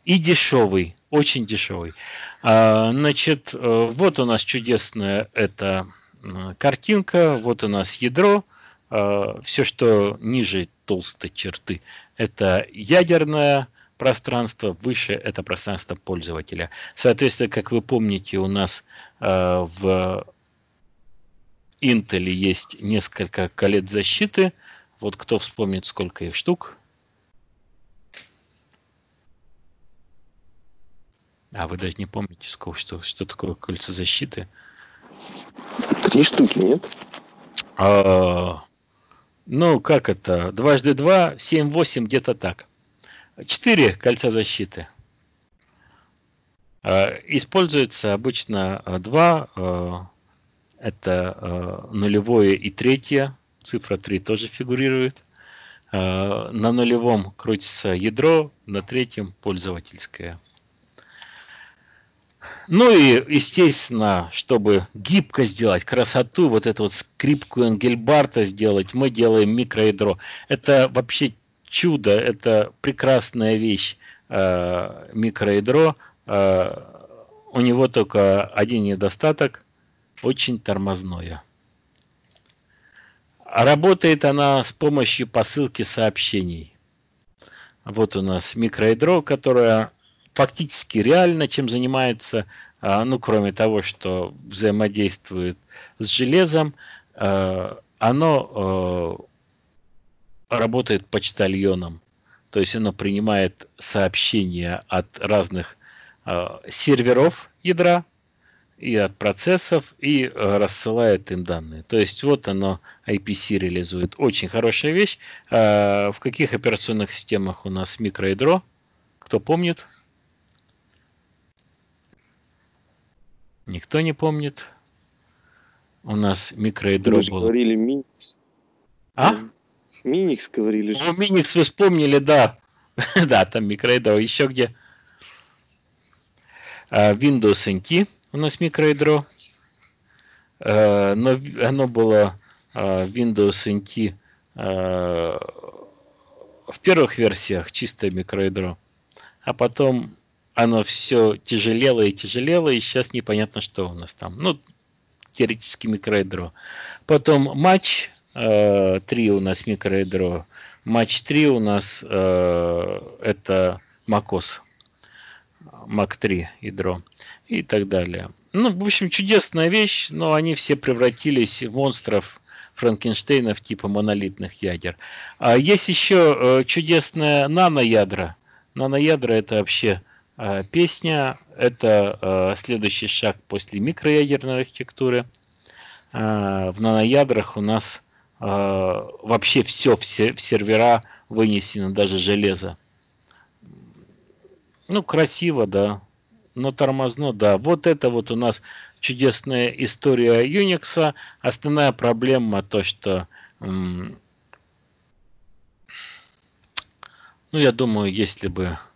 И дешевый. Очень дешевый. А, значит, э, вот у нас чудесная эта картинка. Вот у нас ядро. А, все, что ниже толстой черты, это ядерная пространство, выше это пространство пользователя. Соответственно, как вы помните, у нас э, в Intel есть несколько колец защиты. Вот кто вспомнит, сколько их штук? А вы даже не помните, сколько, что, что такое кольца защиты? Три штуки, нет? А, Ну, как это? Дважды два, семь, восемь, где-то так. Четыре кольца защиты. А, Используется обычно а, два. а, Это нулевое и третье. Цифра 3 тоже фигурирует. На нулевом крутится ядро, на третьем пользовательское. Ну и, естественно, чтобы гибко сделать красоту, вот эту вот скрипку Энгельбарта сделать, мы делаем микроядро. Это вообще чудо, это прекрасная вещь, э, микроядро. Э, У него только один недостаток, очень тормозное. Работает она с помощью посылки сообщений. Вот у нас микроядро, которое фактически реально чем занимается, а, ну, кроме того, что взаимодействует с железом, а, оно а, работает почтальоном. То есть оно принимает сообщения от разных серверов ядра и от процессов и рассылает им данные. То есть вот оно IPC реализует. Очень хорошая вещь. В каких операционных системах у нас микроядро? Кто помнит? Никто не помнит. У нас микроядро Вы же было. говорили Миникс. А? Миникс говорили. Ну, Миникс вы вспомнили, да. да, там микроядро. Еще где? А, Windows NT у нас микроядро. А, Но оно было а, Windows NT в первых версиях чистое микроядро, а потом оно все тяжелело и тяжелело, и сейчас непонятно, что у нас там. Ну, теоретически микроядро. Потом матч э, 3 у нас микроядро. Матч 3 у нас э, это macOS. Mac 3 ядро и так далее. Ну, в общем, чудесная вещь, но они все превратились в монстров Франкенштейнов типа монолитных ядер. А есть еще э, чудесное наноядра. Наноядра это вообще песня, это э, следующий шаг после микроядерной архитектуры. Э, В наноядрах у нас э, вообще все в се- в сервера вынесено, даже железо. Ну, красиво, да. Но тормозно, да. Вот это вот у нас чудесная история Unix. Основная проблема то, что ну, я думаю, если бы э,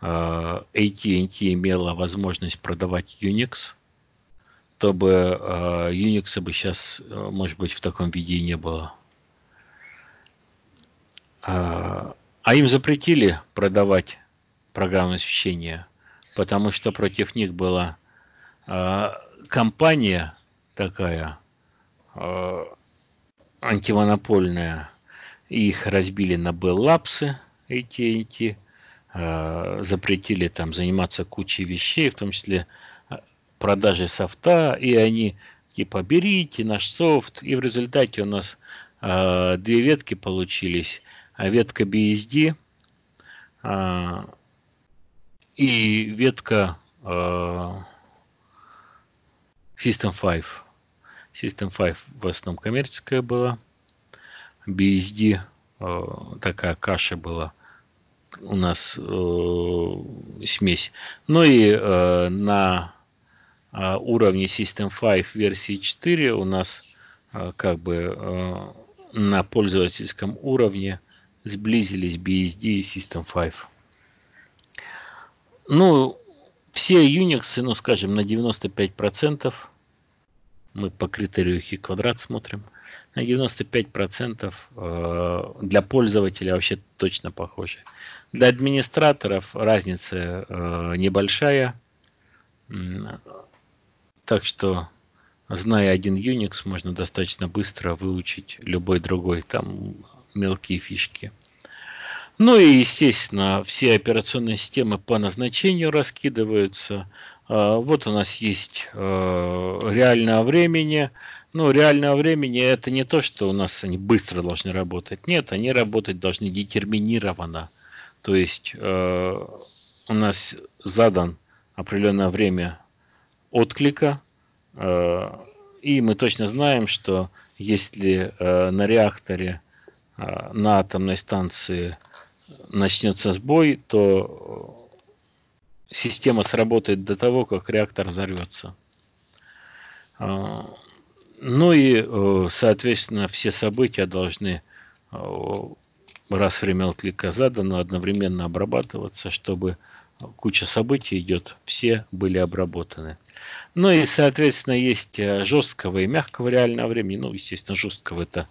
AT&T имела возможность продавать Unix, то бы э, Unix бы сейчас, э, может быть, в таком виде не было. А, им запретили продавать программное освещение, потому что против них была э, компания такая э, антимонопольная, их разбили на Bell Labs, AT&T, э, запретили там заниматься кучей вещей, в том числе э, продажей софта, и они типа берите наш софт, и в результате у нас э, две ветки получились, а ветка BSD э, и ветка э, System 5. System 5 в основном коммерческая была. BSD э, такая каша была у нас э, смесь. Ну и э, на э, уровне System 5 версии 4 у нас э, как бы э, на пользовательском уровне сблизились BSD и System 5. Ну, все Unix, ну, скажем, на 95%, мы по критерию хи квадрат смотрим, на 95% э, для пользователя вообще точно похожи. Для администраторов разница э, небольшая, так что, зная один Unix, можно достаточно быстро выучить любой другой, там мелкие фишки. Ну и, естественно, все операционные системы по назначению раскидываются. А, Вот у нас есть э, реальное времени. Ну, реальное времени это не то, что у нас они быстро должны работать. Нет, они работать должны детерминированно. То есть э, у нас задан определенное время отклика, э, и мы точно знаем, что если э, на реакторе на атомной станции начнется сбой, то система сработает до того, как реактор взорвется. А, ну и, э, соответственно, все события должны э, раз время отклика задано, одновременно обрабатываться, чтобы куча событий идет, все были обработаны. Ну и, соответственно, есть э, жесткого и мягкого реального времени. Ну, естественно, жесткого это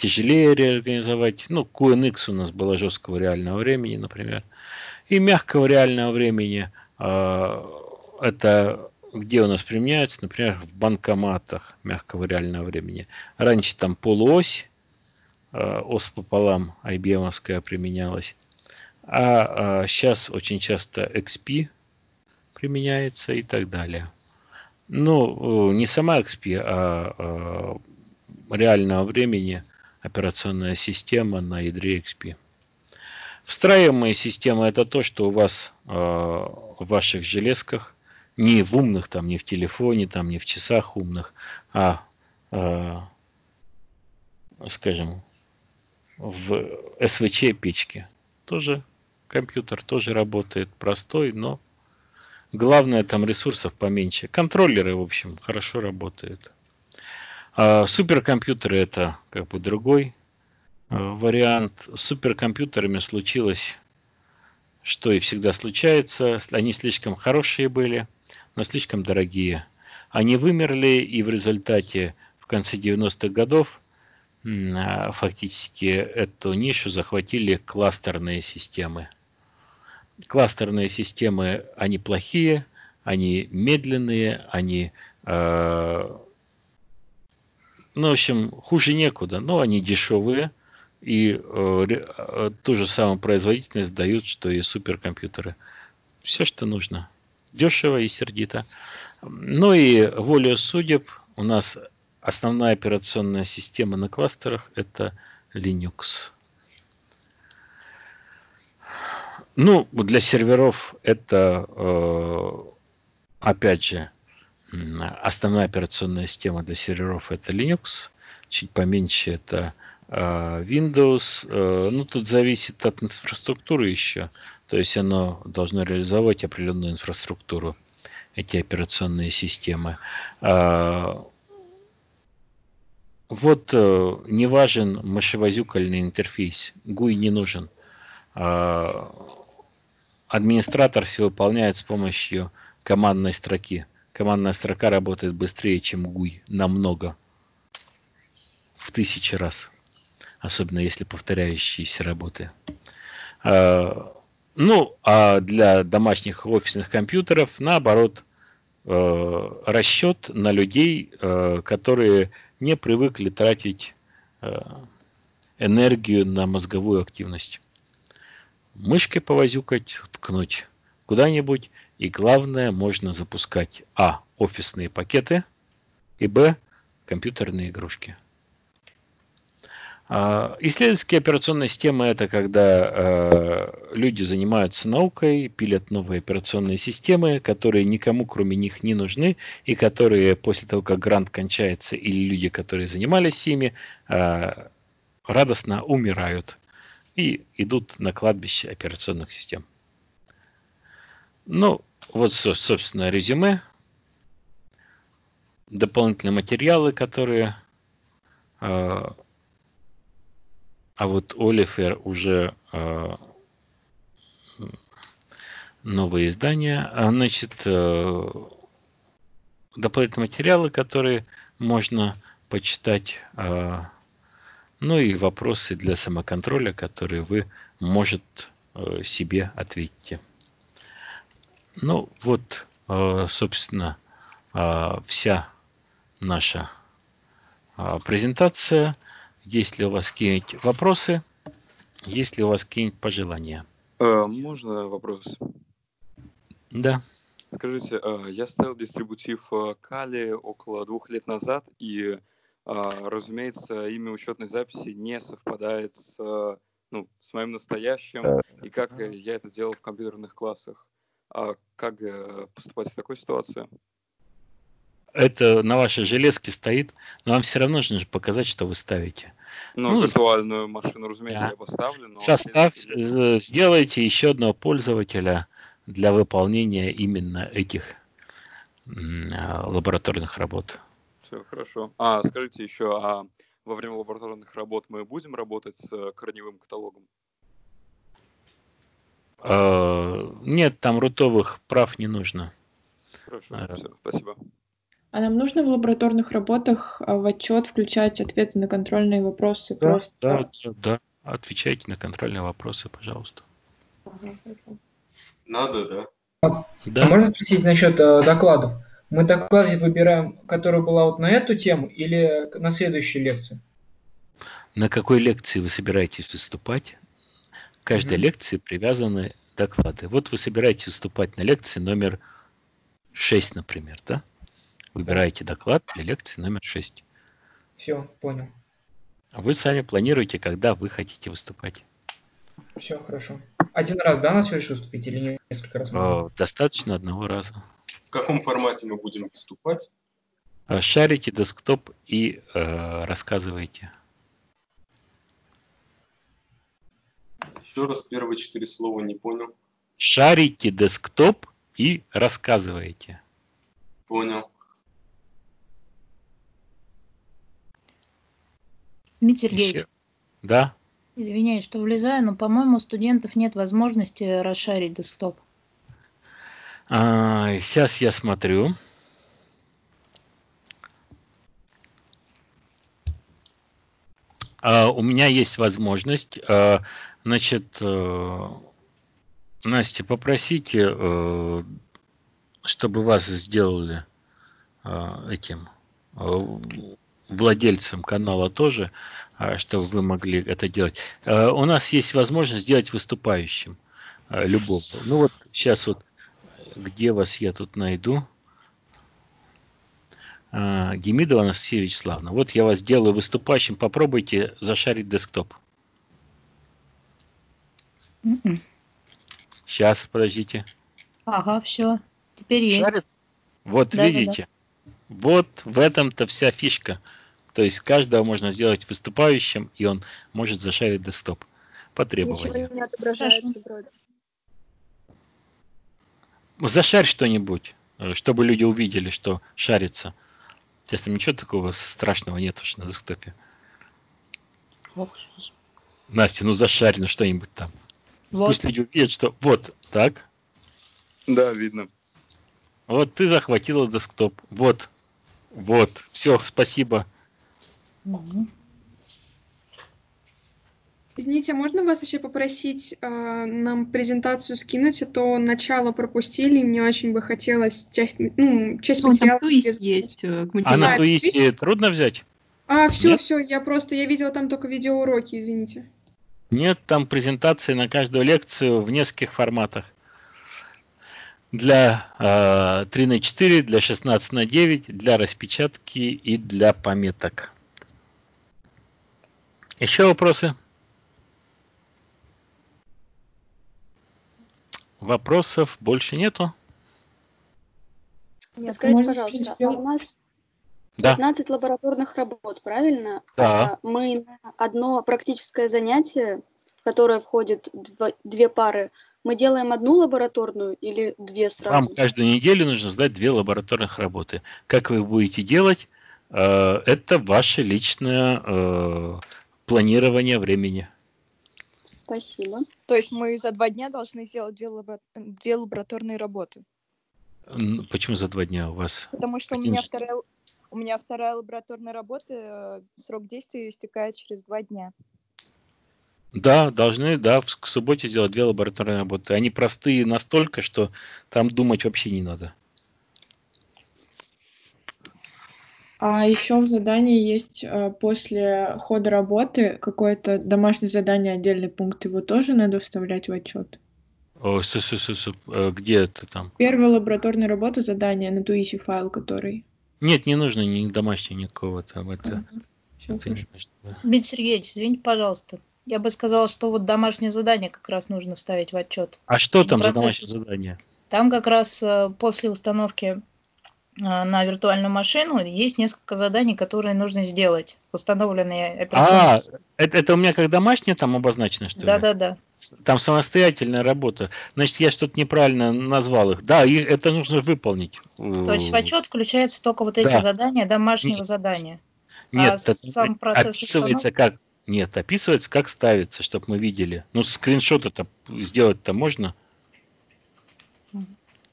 тяжелее реорганизовать. Ну, QNX у нас было жесткого реального времени, например. И мягкого реального времени э, это где у нас применяется, например, в банкоматах мягкого реального времени. Раньше там полуось, э, ос пополам IBM применялась. А, а сейчас очень часто XP применяется и так далее. Ну, не сама XP, а, а реального времени операционная система на ядре XP. Встраиваемые системы это то, что у вас э, в ваших железках, не в умных, там, не в телефоне, там, не в часах умных, а, э, скажем, в СВЧ печке. Тоже компьютер, тоже работает простой, но главное там ресурсов поменьше. Контроллеры, в общем, хорошо работают. А суперкомпьютеры это как бы другой вариант. С суперкомпьютерами случилось, что и всегда случается. Они слишком хорошие были, но слишком дорогие. Они вымерли, и в результате в конце 90-х годов а, фактически эту нишу захватили кластерные системы. Кластерные системы, они плохие, они медленные, они, э, ну, в общем, хуже некуда, но они дешевые, и э, э, ту же самую производительность дают, что и суперкомпьютеры. Все, что нужно. Дешево и сердито. Ну и волю судеб у нас основная операционная система на кластерах это Linux. Ну, для серверов это, э, опять же, основная операционная система для серверов это Linux, чуть поменьше это Windows. Э, ну, тут зависит от инфраструктуры еще. То есть оно должно реализовать определенную инфраструктуру, эти операционные системы. Вот не важен мышевозюкальный интерфейс. GUI не нужен администратор все выполняет с помощью командной строки. Командная строка работает быстрее, чем GUI, намного, в тысячи раз, особенно если повторяющиеся работы. А, ну, а для домашних офисных компьютеров, наоборот, э, расчет на людей, э, которые не привыкли тратить э, энергию на мозговую активность мышкой повозюкать, ткнуть куда-нибудь. И главное, можно запускать А. Офисные пакеты и Б. Компьютерные игрушки. А, исследовательские операционные системы это когда э, люди занимаются наукой, пилят новые операционные системы, которые никому кроме них не нужны, и которые после того, как грант кончается, или люди, которые занимались ими, э, радостно умирают и идут на кладбище операционных систем. Ну, вот, собственно, резюме. Дополнительные материалы, которые... Э, а вот Олифер уже э, новые издания. А, значит, э, дополнительные материалы, которые можно почитать ну и вопросы для самоконтроля, которые вы, может, э, себе ответите. Ну вот, э, собственно, э, вся наша презентация. Есть ли у вас какие-нибудь вопросы? Есть ли у вас какие-нибудь пожелания? Можно вопрос? Да. Скажите, я ставил дистрибутив Кали около двух лет назад, и разумеется, имя учетной записи не совпадает с, ну, с моим настоящим, и как я это делал в компьютерных классах. А как э, поступать в такой ситуации? Это на вашей железке стоит, но вам все равно нужно же показать, что вы ставите. Ну, Ну, виртуальную машину, разумеется, да. я поставлю, но... Состав, принципе, э, сделайте еще одного пользователя для выполнения именно этих а, лабораторных работ. Все хорошо. А, скажите еще, а во время лабораторных работ мы будем работать с э, корневым каталогом? Э, Нет, там рутовых прав не нужно. Хорошо, Э, все, спасибо. А нам нужно в лабораторных работах а, в отчет включать ответы на контрольные вопросы Да, просто? да, да. Отвечайте на контрольные вопросы, пожалуйста. Надо, да? А Да. можно спросить насчет э, докладов? Мы доклады выбираем, которая была вот на эту тему или на следующую лекцию? На какой лекции вы собираетесь выступать? К каждой Мгм. лекции привязаны доклады. Вот вы собираетесь выступать на лекции номер 6, например, да? Выбираете доклад для лекции номер 6. Все, понял. А вы сами планируете, когда вы хотите выступать. Все, хорошо. Один раз, да, на всего лишь выступить или несколько раз? можно? Э, Достаточно одного раза. В каком формате мы будем выступать? Э, Шарите десктоп и э, рассказывайте. Еще раз первые четыре слова не понял. Шарите десктоп и рассказывайте. Понял. Дмитрий Сергеевич, Еще- Да? извиняюсь, что влезаю, но, по-моему, у студентов нет возможности расшарить десктоп. сейчас я смотрю. А, у меня есть возможность. а, значит, э, Настя, попросите, э, чтобы вас сделали а, этим владельцем канала тоже, а, чтобы вы могли это делать. Э, у нас есть возможность сделать выступающим э, любого. Ну вот сейчас вот где вас я тут найду? А, Демидова Анастасия Вячеславовна. Вот я вас делаю выступающим. Попробуйте зашарить десктоп. Сейчас, подождите. Ага, все. Теперь есть. Шарит? Вот Да-да-да. видите? Вот в этом-то вся фишка. То есть каждого можно сделать выступающим, и он может зашарить десктоп по требованию. Ничего не отображается вроде. Зашарь что-нибудь, э, чтобы люди увидели, что шарится. Сейчас там ничего такого страшного нет уж на десктопе. Ох. Настя, ну зашарь, ну что-нибудь там. Вот. Пусть люди увидят, что вот так. Да, видно. Вот ты захватила десктоп. Вот. Вот. Все, спасибо. Извините, а можно вас еще попросить э, нам презентацию скинуть, а то начало пропустили, и мне очень бы хотелось часть, ну, часть Ну, там материала себе записать. есть э, А на туисе трудно взять? А, все, Нет? все, я просто, я видела там только видеоуроки, извините. Нет, там презентации на каждую лекцию в нескольких форматах. Для э, 3 на 4, для 16 на 9, для распечатки и для пометок. Еще вопросы? Вопросов больше нету? Нет, Скажите, пожалуйста, а у нас Да. 15 лабораторных работ, правильно? Да. А мы на одно практическое занятие, в которое входит две пары, мы делаем одну лабораторную или две Вам сразу? каждую неделю нужно сдать две лабораторных работы. Как вы будете делать, э, это ваше личное э, планирование времени. Спасибо. То есть мы за два дня должны сделать две, лабо- две лабораторные работы. Почему за два дня у вас? Потому что у Каким меня вторая, у меня вторая лабораторная работа, э, срок действия истекает через два дня. Да, должны, да, в- субботе сделать две лабораторные работы. Они простые настолько, что там думать вообще не надо. А еще в задании есть э, после хода работы какое-то домашнее задание, отдельный пункт. Его тоже надо вставлять в отчет. О, с- с- с- с- э, где это там? Первая лабораторная работа задание на туисе файл, который. Нет, не нужно ни домашнего никакого там. Это, Всё это не нужно, да. Дмитрий Сергеевич, извините, пожалуйста. Я бы сказала, что вот домашнее задание как раз нужно вставить в отчет. А что там за Процесс домашнее задание? Там как раз э, после установки на виртуальную машину, есть несколько заданий, которые нужно сделать в установленной А, операционной это, это у меня как домашнее там обозначено, что ли? Да-да-да. Там самостоятельная работа. Значит, я что-то неправильно назвал их. Да, и это нужно выполнить. То есть в отчет включаются только вот эти Да. задания домашнего Нет. задания. Нет, а сам процесс описывается как... Нет, описывается, как ставится, чтобы мы видели. Ну, скриншот это сделать-то можно?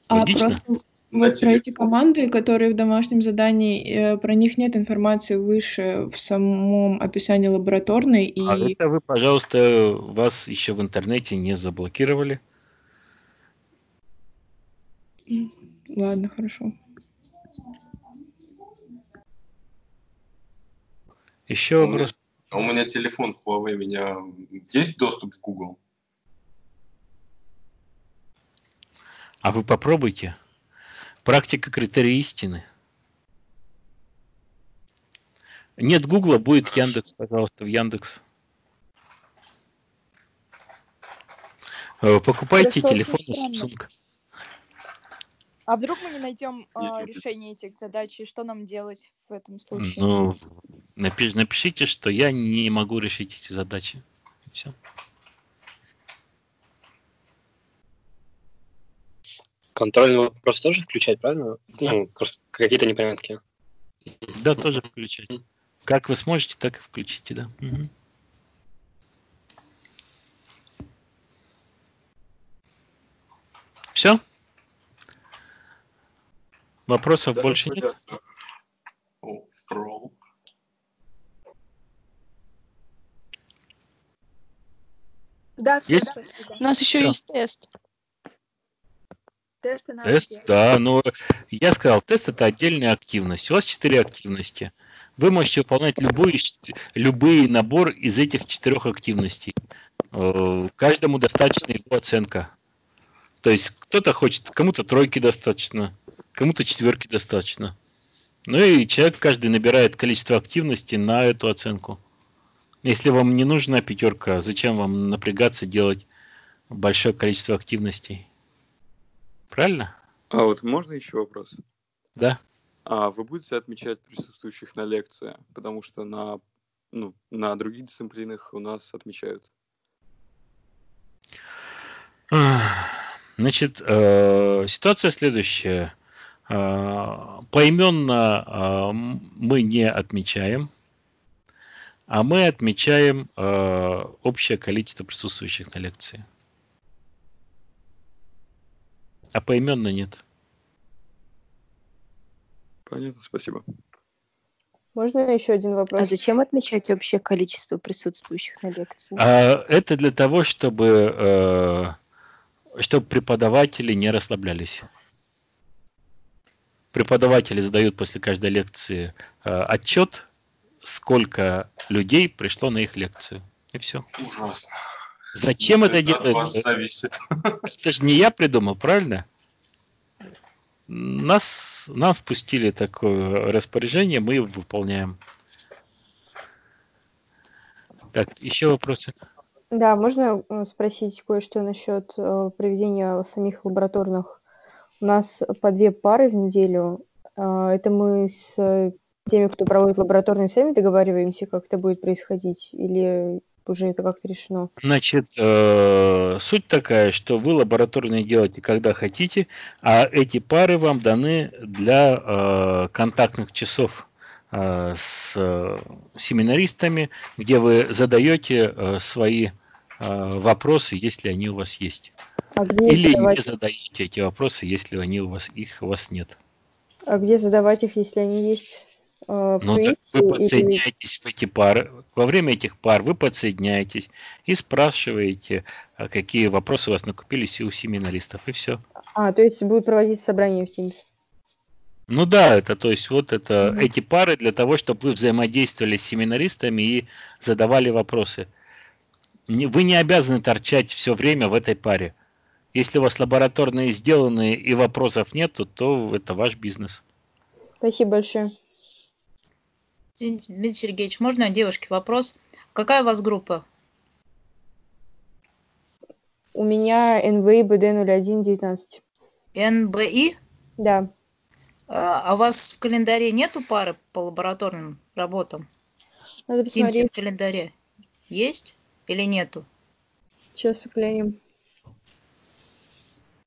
А Логично? просто вот про эти команды, которые в домашнем задании, э, про них нет информации выше в самом описании лабораторной, и А это вы, пожалуйста, вас еще в интернете не заблокировали. ладно, хорошо. Еще У меня- вопрос. А у меня телефон Huawei, у меня есть доступ в Google? А вы попробуйте. Практика критерий истины. Нет Гугла, будет Яндекс, пожалуйста, в Яндекс. Э, Покупайте Просто телефон. Samsung. А вдруг мы не найдем а, решение этих задач, и что нам делать в этом случае? Ну, напи- напишите, что я не могу решить эти задачи. Все. Контрольный вопрос тоже включать, правильно? Ну, просто какие-то непонятки. Да, тоже включать. Как вы сможете, так и включите, да. Мгм. Все? Вопросов Да, больше нет? Да, все, Есть? спасибо. У нас еще Всё. есть тест. Тесты надо Тест, делать. да, но я сказал, тест это отдельная активность. У вас четыре активности. Вы можете выполнять любой, любые набор из этих четырех активностей. Э, Каждому достаточно его оценка. То есть кто-то хочет, кому-то тройки достаточно, кому-то четверки достаточно. Ну и человек каждый набирает количество активности на эту оценку. Если вам не нужна пятерка, зачем вам напрягаться делать большое количество активностей? Правильно? А вот можно еще вопрос? Да. А вы будете отмечать присутствующих на лекции? Потому что на, ну, на других дисциплинах у нас отмечают. Значит, э, ситуация следующая. Э, Поименно э, мы не отмечаем, а мы отмечаем э, общее количество присутствующих на лекции. А поименно нет. Понятно, спасибо. Можно еще один вопрос? А зачем отмечать общее количество присутствующих на лекции? А, Это для того, чтобы, э, чтобы преподаватели не расслаблялись. Преподаватели задают после каждой лекции э, отчет, сколько людей пришло на их лекцию. И все. Ужасно. Зачем это от делать? вас зависит. Это же не я придумал, правильно? Нас, нам спустили такое распоряжение, мы его выполняем. Так, еще вопросы? Да, можно э, спросить кое-что насчет э, проведения самих лабораторных? У нас по две пары в неделю. А, Это мы с э, теми, кто проводит лабораторные, сами договариваемся, как это будет происходить? Или уже это как-то решено? Значит, э, суть такая, что вы лабораторные делаете, когда хотите, а эти пары вам даны для э, контактных часов э, с э, семинаристами, где вы задаете э, свои э, вопросы, если они у вас есть. А Или не задавать, задаете эти вопросы, если они у вас их у вас нет. а где задавать их, если они есть? Э, Ну, так вы подсоединяетесь в эти пары. Во время этих пар вы подсоединяетесь и спрашиваете, а какие вопросы у вас накопились и у семинаристов, и все. А, то есть будет проводиться собрание в Teams. Ну да, это то есть вот это эти пары для того, чтобы вы взаимодействовали с семинаристами и задавали вопросы. Не- Вы не обязаны торчать все время в этой паре. Если у вас лабораторные сделаны и вопросов нету, то это ваш бизнес. Спасибо большое. Дмитрий Сергеевич, можно девушке вопрос? Какая у вас группа? У меня НВИ БД 0119. НБИ? Да. А а у вас в календаре нету пары по лабораторным работам? Надо посмотреть. в календаре есть или нету? Сейчас поглянем.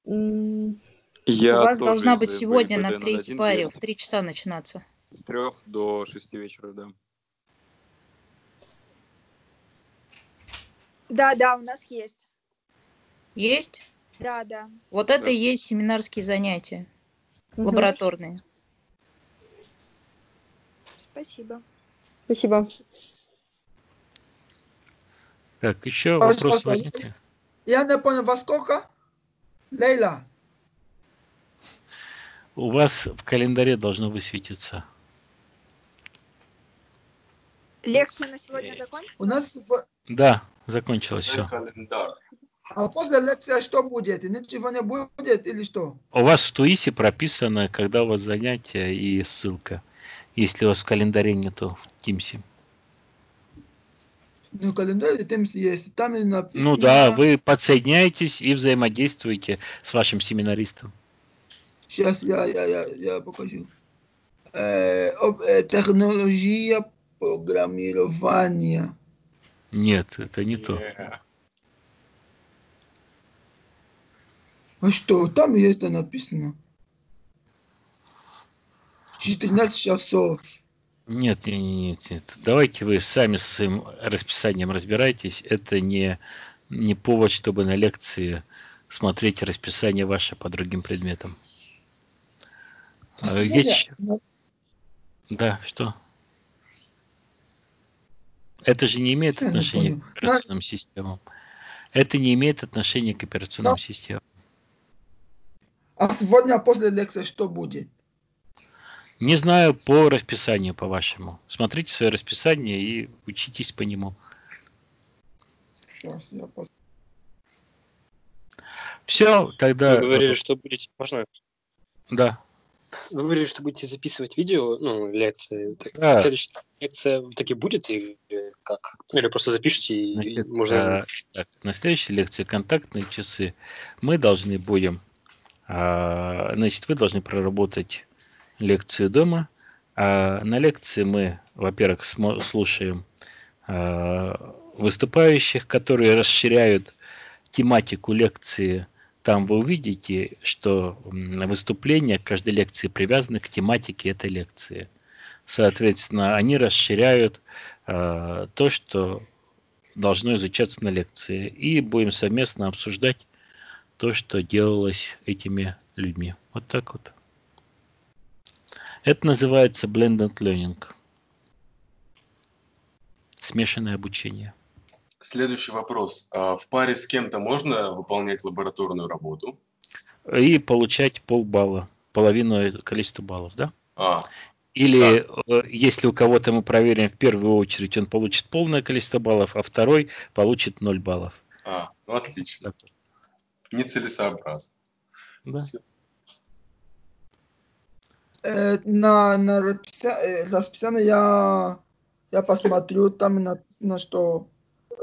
Я у вас должна быть сегодня на третьей 01 паре в три часа начинаться. С трех до шести вечера, да. Да, да, у нас есть. Есть? Да, да. Вот это и есть семинарские занятия, Мгм. лабораторные. Спасибо. Спасибо. Так, еще Пожалуйста, вопрос возникли? Я не понял, во сколько? Лейла. У вас в календаре должно высветиться. Лекция на сегодня закончена? У нас... в- Да, закончилось все. Календарь. А после лекции что будет? Ничего не будет или что? У вас в Туисе прописано, когда у вас занятия и ссылка, если у вас в календаре нету в Тимсе. Ну, календарь там есть. Там и написано... Ну да, вы подсоединяетесь и взаимодействуете с вашим семинаристом. Сейчас я, я, я, я покажу. Э, об- э, технология программирования. Нет, это не то. А что, там есть написано. 14 часов. Нет, нет, нет, нет. Давайте вы сами со своим расписанием разбирайтесь. Это не, не повод, чтобы на лекции смотреть расписание ваше по другим предметам. А А, Да, что? Это же не имеет Я отношения к операционным системам. Это не имеет отношения к операционным системам. А сегодня после лекции что будет? Не знаю по расписанию, по вашему. Смотрите свое расписание и учитесь по нему. Сейчас я пос- Все, тогда... Вы говорили, что будете... Можно? Да. Вы говорили, что будете записывать видео, ну, лекции. Так, Да. Следующая лекция таки будет или как? Или просто запишите и Значит, можно... а, так, на следующей лекции «Контактные часы» мы должны будем, а, значит, вы должны проработать лекцию дома. А на лекции мы, во-первых, слушаем а, выступающих, которые расширяют тематику лекции. Там вы увидите, что выступления каждой лекции привязаны к тематике этой лекции. Соответственно, они расширяют э, то, что должно изучаться на лекции. И будем совместно обсуждать то, что делалось этими людьми. Вот так вот. Это называется blended learning. Смешанное обучение. Следующий вопрос. А В паре с кем-то можно выполнять лабораторную работу? И получать полбалла, половину этого количества баллов, да? А, Или э, если у кого-то мы проверим в первую очередь, он получит полное количество баллов, а второй получит 0 баллов. а, ну отлично. Нецелесообразно. Да. Э, на, на э, расписание я, я посмотрю, там написано, что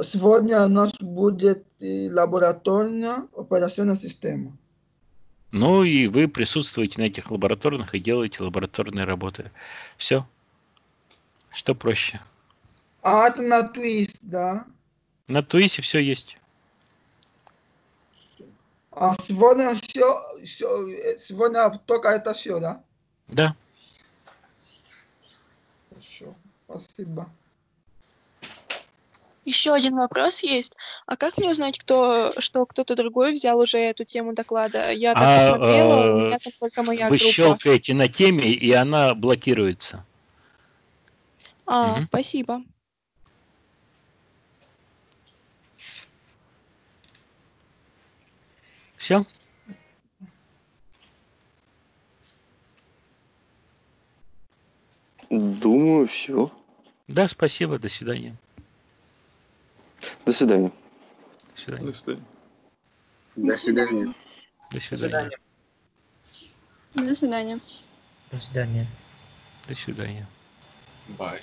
сегодня у нас будет лабораторная операционная система. Ну и вы присутствуете на этих лабораторных и делаете лабораторные работы. Все. Что проще? А это на твист, да? На Туисе все есть. А сегодня все, сегодня только это все, да? Да. Хорошо, спасибо. Еще один вопрос есть. А как мне узнать, кто, что кто-то другой взял уже эту тему доклада? Я так А, посмотрела, у э, меня там только моя Вы группа. щелкаете на теме, и она блокируется. А, Мгм. спасибо. Все? Думаю, все. Да, спасибо. До свидания. До свидания. До свидания. До свидания. До свидания. До свидания. До свидания. До свидания. До свидания. Бай.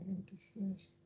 Paralympic Station.